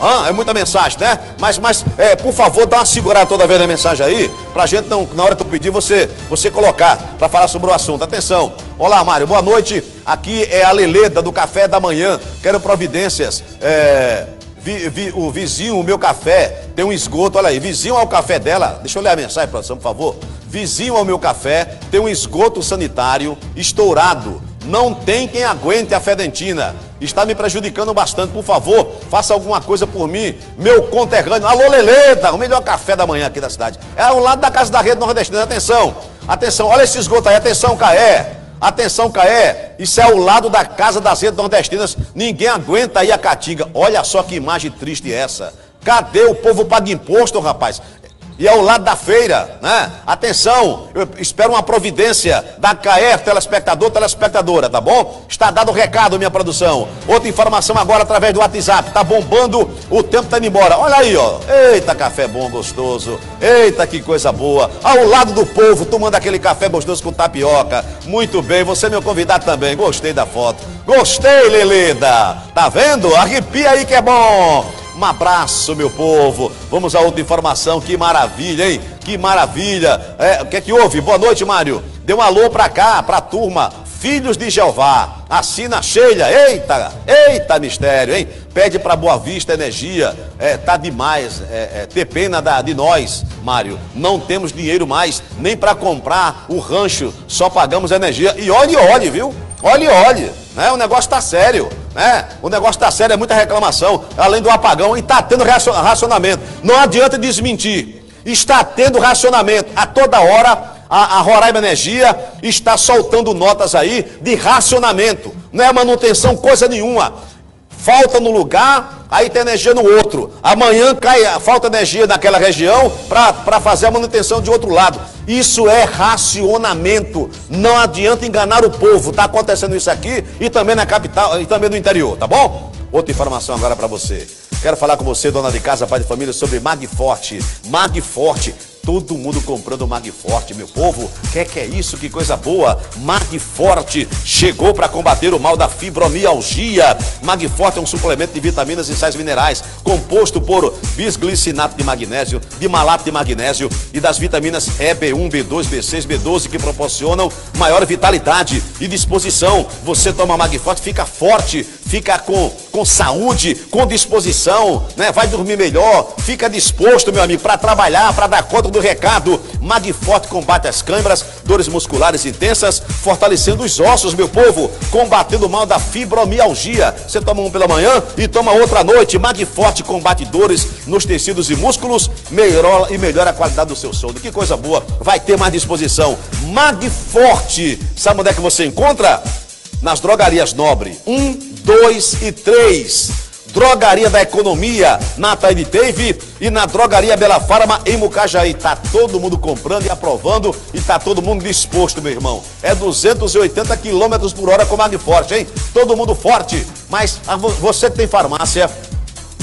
Ah, é muita mensagem, né? Mas, mas é, por favor, dá uma segurada toda vez na mensagem aí, pra gente não, na hora que eu pedir, você, você colocar para falar sobre o assunto. Atenção. Olá, Mário, boa noite. Aqui é a Leleda do Café da Manhã. Quero providências. É, vi, vi, o vizinho, o meu café, tem um esgoto, olha aí, vizinho ao café dela. Deixa eu ler a mensagem, produção, por favor. Vizinho ao meu café, tem um esgoto sanitário estourado não tem quem aguente a fedentina. Está me prejudicando bastante. Por favor, faça alguma coisa por mim. Meu conterrâneo. Alô, Leleta, o melhor café da manhã aqui da cidade. É ao lado da casa da rede nordestina. Atenção, atenção, olha esse esgoto aí. Atenção, Caé. Atenção, Caé, isso é ao lado da Casa das Redes Nordestinas. Ninguém aguenta aí a Caatinga. Olha só que imagem triste essa. Cadê o povo paga imposto, rapaz? E ao lado da feira, né? Atenção, eu espero uma providência da CAER, telespectador, telespectadora, tá bom? Está dado o recado, minha produção. Outra informação agora através do WhatsApp. Tá bombando, o tempo tá indo embora. Olha aí, ó. Eita, café bom, gostoso. Eita, que coisa boa. Ao lado do povo, tomando aquele café gostoso com tapioca. Muito bem, você é meu convidado também. Gostei da foto. Gostei, Lelida. Tá vendo? Arrepia aí que é bom. Um abraço, meu povo. Vamos a outra informação. Que maravilha, hein? Que maravilha. É, o que é que houve? Boa noite, Mário. Dê um alô pra cá, pra turma. Filhos de Jeová. Assina Sheila. Eita, eita mistério, hein? Pede pra Boa Vista Energia. É, tá demais. É, é, ter pena da, de nós, Mário. Não temos dinheiro mais nem pra comprar o rancho. Só pagamos energia. E olhe, olhe, viu? Olhe, olhe. Né? O negócio tá sério né? O negócio está sério, é muita reclamação, além do apagão, e está tendo racionamento. Não adianta desmentir. Está tendo racionamento. A toda hora, a, a Roraima Energia está soltando notas aí de racionamento. Não é manutenção coisa nenhuma falta no lugar, aí tem energia no outro. Amanhã cai, falta energia naquela região para fazer a manutenção de outro lado. Isso é racionamento. Não adianta enganar o povo. Está acontecendo isso aqui e também na capital e também no interior, tá bom? Outra informação agora para você. Quero falar com você, dona de casa, pai de família, sobre Magforte. Magforte Todo mundo comprando Magforte, meu povo. Quer que é isso? Que coisa boa. Magforte chegou para combater o mal da fibromialgia. Magforte é um suplemento de vitaminas e sais minerais, composto por bisglicinato de magnésio, de malato de magnésio e das vitaminas E, B1, B2, B6, B12 que proporcionam maior vitalidade e disposição. Você toma Magforte, fica forte, fica com, com saúde, com disposição, né? Vai dormir melhor, fica disposto, meu amigo, para trabalhar, para dar conta do recado. Magforte combate as câimbras, dores musculares intensas, fortalecendo os ossos, meu povo, combatendo o mal da fibromialgia. Você toma um pela manhã e toma outra à noite. Magforte combate dores nos tecidos e músculos, melhora e melhora a qualidade do seu sono. Que coisa boa, vai ter mais disposição. Magforte, sabe onde é que você encontra? Nas drogarias Nobre. Um, dois e três. Drogaria da Economia, na Taide Teve e na Drogaria Bela Farma, em Mucajaí. Tá todo mundo comprando e aprovando e tá todo mundo disposto, meu irmão. É 280 km por hora com Forte, hein? Todo mundo forte. Mas você que tem farmácia,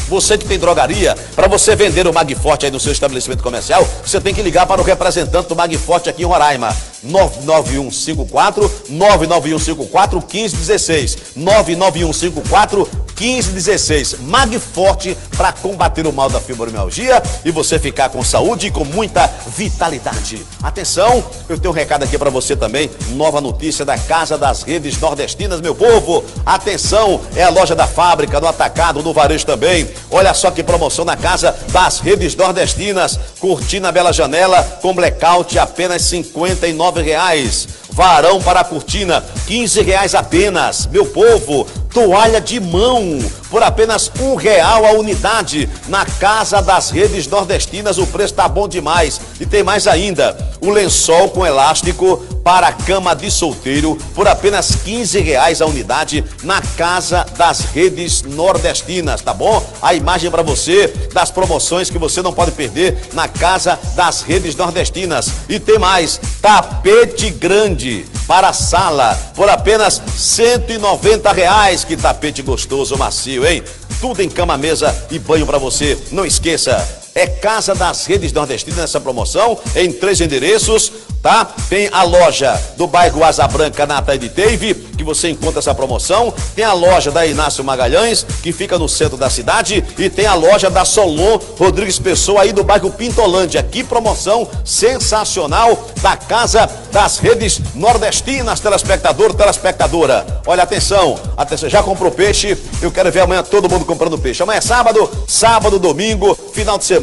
você que tem drogaria, para você vender o Magforte aí no seu estabelecimento comercial, você tem que ligar para o representante do Magforte aqui em Roraima. 99154 99154 1516 99154 1516 Magforte para combater o mal da fibromialgia e você ficar com saúde e com muita vitalidade. Atenção, eu tenho um recado aqui para você também. Nova notícia da Casa das Redes Nordestinas, meu povo. Atenção, é a loja da fábrica, no atacado, no varejo também. Olha só que promoção na Casa das Redes Nordestinas. Cortina Bela Janela com blackout apenas 59 reais. Varão para a cortina, 15 reais apenas. Meu povo, toalha de mão por apenas um real a unidade na Casa das Redes Nordestinas. O preço está bom demais. E tem mais ainda, o lençol com elástico para cama de solteiro por apenas 15 reais a unidade na Casa das Redes Nordestinas, tá bom? A imagem para você das promoções que você não pode perder na Casa das Redes Nordestinas. E tem mais, tapete grande para a sala por apenas 190 reais. Que tapete gostoso, macio, hein? Tudo em cama, mesa e banho para você. Não esqueça, é Casa das Redes Nordestinas nessa promoção, em três endereços, tá? Tem a loja do bairro Asa Branca na Ataíde Teve, que você encontra essa promoção. Tem a loja da Inácio Magalhães, que fica no centro da cidade. E tem a loja da Solon Rodrigues Pessoa, aí do bairro Pintolândia. Que promoção sensacional da Casa das Redes Nordestinas, telespectador, telespectadora. Olha, atenção, atenção, já comprou peixe? Eu quero ver amanhã todo mundo comprando peixe. Amanhã é sábado, sábado, domingo, final de semana.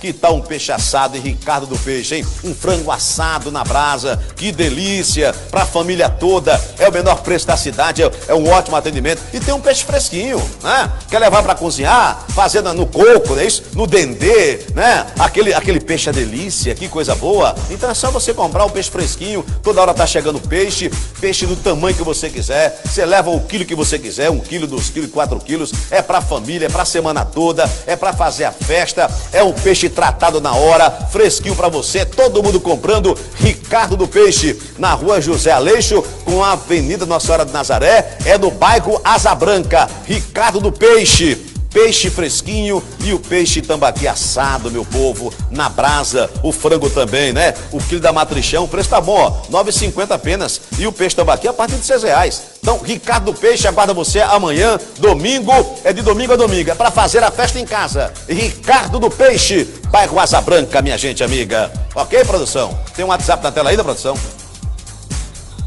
Que tal um peixe assado em Ricardo do Peixe, hein? Um frango assado na brasa, que delícia, pra família toda. É o menor preço da cidade, é, é um ótimo atendimento. E tem um peixe fresquinho, né? Quer levar para cozinhar, fazendo no coco, não é isso? No dendê, né? Aquele, aquele peixe é delícia, que coisa boa. Então é só você comprar um peixe fresquinho fresquinho, toda hora tá chegando peixe, peixe do tamanho que você quiser. Você leva o quilo que você quiser, um quilo, dois quilos, quatro quilos. É pra família, é pra semana toda, é pra fazer a festa. É um peixe tratado na hora, fresquinho pra você. Todo mundo comprando Ricardo do Peixe, na rua José Aleixo, com a Avenida Nossa Senhora de Nazaré. É no bairro Asa Branca. Ricardo do Peixe peixe fresquinho e o peixe tambaqui assado, meu povo, na brasa, o frango também, né? O quilo da matrichão, o preço tá bom, ó, 9,50 apenas. E o peixe tambaqui a partir de 6 reais. Então, Ricardo do Peixe aguarda você amanhã, domingo, é de domingo a domingo, é para fazer a festa em casa. Ricardo do Peixe, bairro Asa Branca, minha gente amiga. Ok, produção? Tem um WhatsApp na tela aí da produção?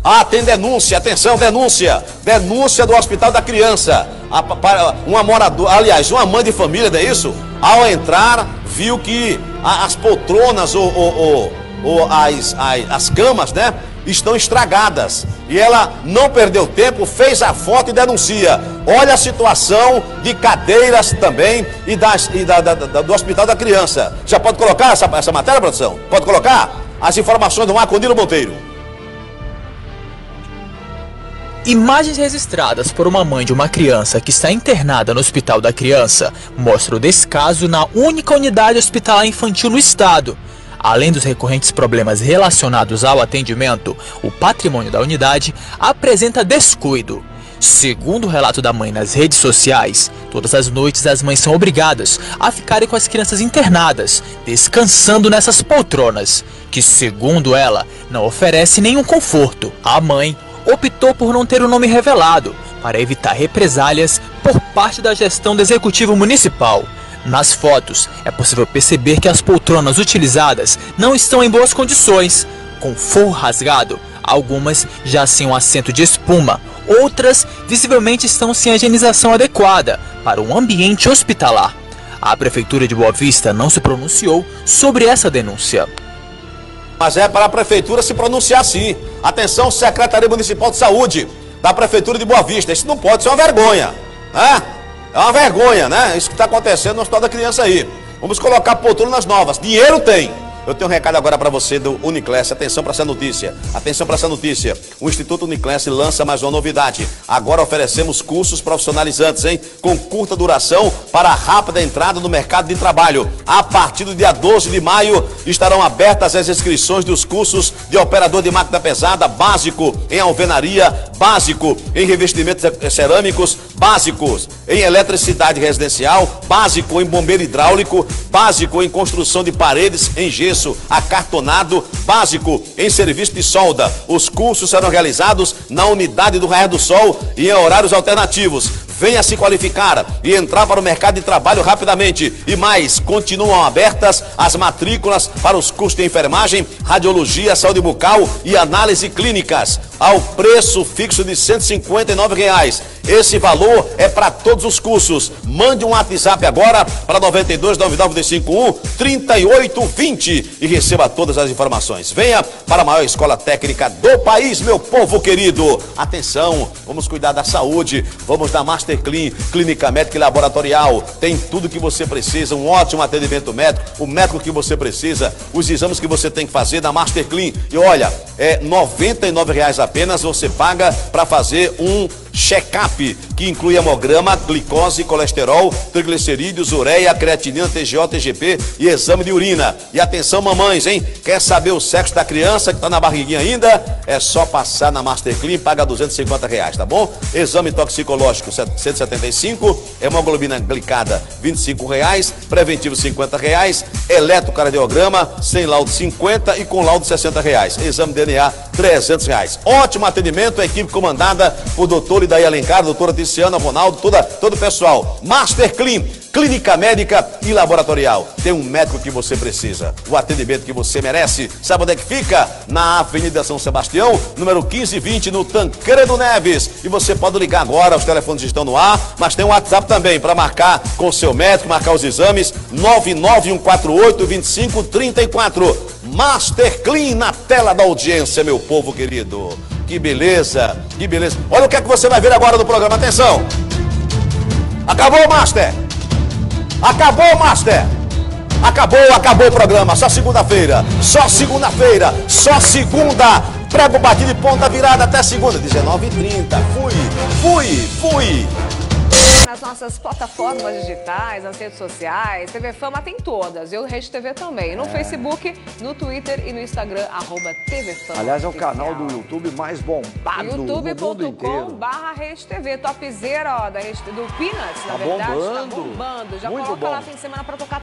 Ah, tem denúncia, atenção, denúncia. Denúncia do Hospital da Criança. Uma moradora, aliás, uma mãe de família, não é isso? Ao entrar, viu que as poltronas ou, ou, ou, as, as, as camas, né? Estão estragadas. E ela não perdeu tempo, fez a foto e denuncia. Olha a situação de cadeiras também e, das, e da, da, da, do Hospital da Criança. Já pode colocar essa, essa matéria, produção? Pode colocar? As informações do Marconilo Monteiro. Imagens registradas por uma mãe de uma criança que está internada no Hospital da Criança mostram o descaso na única unidade hospitalar infantil no estado. Além dos recorrentes problemas relacionados ao atendimento, o patrimônio da unidade apresenta descuido. Segundo o relato da mãe nas redes sociais, todas as noites as mães são obrigadas a ficarem com as crianças internadas, descansando nessas poltronas, que, segundo ela, não oferece nenhum conforto. A mãe optou por não ter o nome revelado, para evitar represálias por parte da gestão do Executivo Municipal. Nas fotos, é possível perceber que as poltronas utilizadas não estão em boas condições. Com forro rasgado, algumas já sem um assento de espuma, outras visivelmente estão sem a higienização adequada para um ambiente hospitalar. A Prefeitura de Boa Vista não se pronunciou sobre essa denúncia. Mas é para a prefeitura se pronunciar sim. Atenção, Secretaria Municipal de Saúde da Prefeitura de Boa Vista. Isso não pode ser uma vergonha. Né? É uma vergonha, né? Isso que está acontecendo no Hospital da Criança aí. Vamos colocar poltronas novas. Dinheiro tem. Eu tenho um recado agora para você do Uniclass. Atenção para essa notícia. Atenção para essa notícia. O Instituto Uniclass lança mais uma novidade. Agora oferecemos cursos profissionalizantes, hein? Com curta duração para rápida entrada no mercado de trabalho. A partir do dia 12 de maio estarão abertas as inscrições dos cursos de operador de máquina pesada básico em alvenaria, básico em revestimentos cerâmicos, básicos em eletricidade residencial, básico em bombeiro hidráulico, básico em construção de paredes em gesso gesso acartonado básico em serviço de solda. Os cursos serão realizados na unidade do Raio do Sol e em horários alternativos. Venha se qualificar e entrar para o mercado de trabalho rapidamente. E mais, continuam abertas as matrículas para os cursos de enfermagem, radiologia, saúde bucal e análise clínicas ao preço fixo de 159 reais. Esse valor é para todos os cursos. Mande um WhatsApp agora para 92 9951 3820 e receba todas as informações. Venha para a maior escola técnica do país, meu povo querido. Atenção, vamos cuidar da saúde. Vamos da Master Clean, clínica médica e laboratorial. Tem tudo que você precisa, um ótimo atendimento médico, o médico que você precisa, os exames que você tem que fazer na Master Clean. E olha, é 99 reais apenas você paga para fazer um check-up, que inclui hemograma, glicose, colesterol, triglicerídeos, ureia, creatinina, TGO, TGP e exame de urina. E atenção, mamães, hein? Quer saber o sexo da criança que está na barriguinha ainda? É só passar na Master Clean, paga 250 reais, tá bom? Exame toxicológico 175, hemoglobina glicada 25 reais, preventivo 50 reais, eletrocardiograma sem laudo 50 e com laudo 60 reais. Exame DNA 300 reais. Ótimo atendimento, a equipe comandada por doutor Idaí Alencar, doutora Tiziana Ronaldo, toda, todo o pessoal. Master Clean, clínica médica e laboratorial. Tem um médico que você precisa, o atendimento que você merece. Sabe onde é que fica? Na Avenida São Sebastião, número 1520, no Tancredo Neves. E você pode ligar agora, os telefones estão no ar, mas tem um WhatsApp também para marcar com o seu médico, marcar os exames, 99148 2534. Master Clean na tela da audiência, meu povo querido. Que beleza, que beleza. Olha o que é que você vai ver agora no programa. Atenção. Acabou, Master. Acabou, Master. Acabou, acabou o programa. Só segunda-feira. Só segunda-feira. Só segunda. Prego batido e ponta virada até segunda, 19h30. Fui, fui, fui. Nas nossas plataformas digitais, nas redes sociais, TV Fama tem todas. Eu Rede TV também. No É. Facebook, no Twitter e no Instagram, arroba TV Fama. Aliás, é o Oficial. canal do YouTube mais bombado no mundo inteiro. Rede TV, topzera ó, da Rede, do Peanuts, na Tá verdade, bombando. tá bombando. Já Muito coloca lá bom. fim de semana pra tocar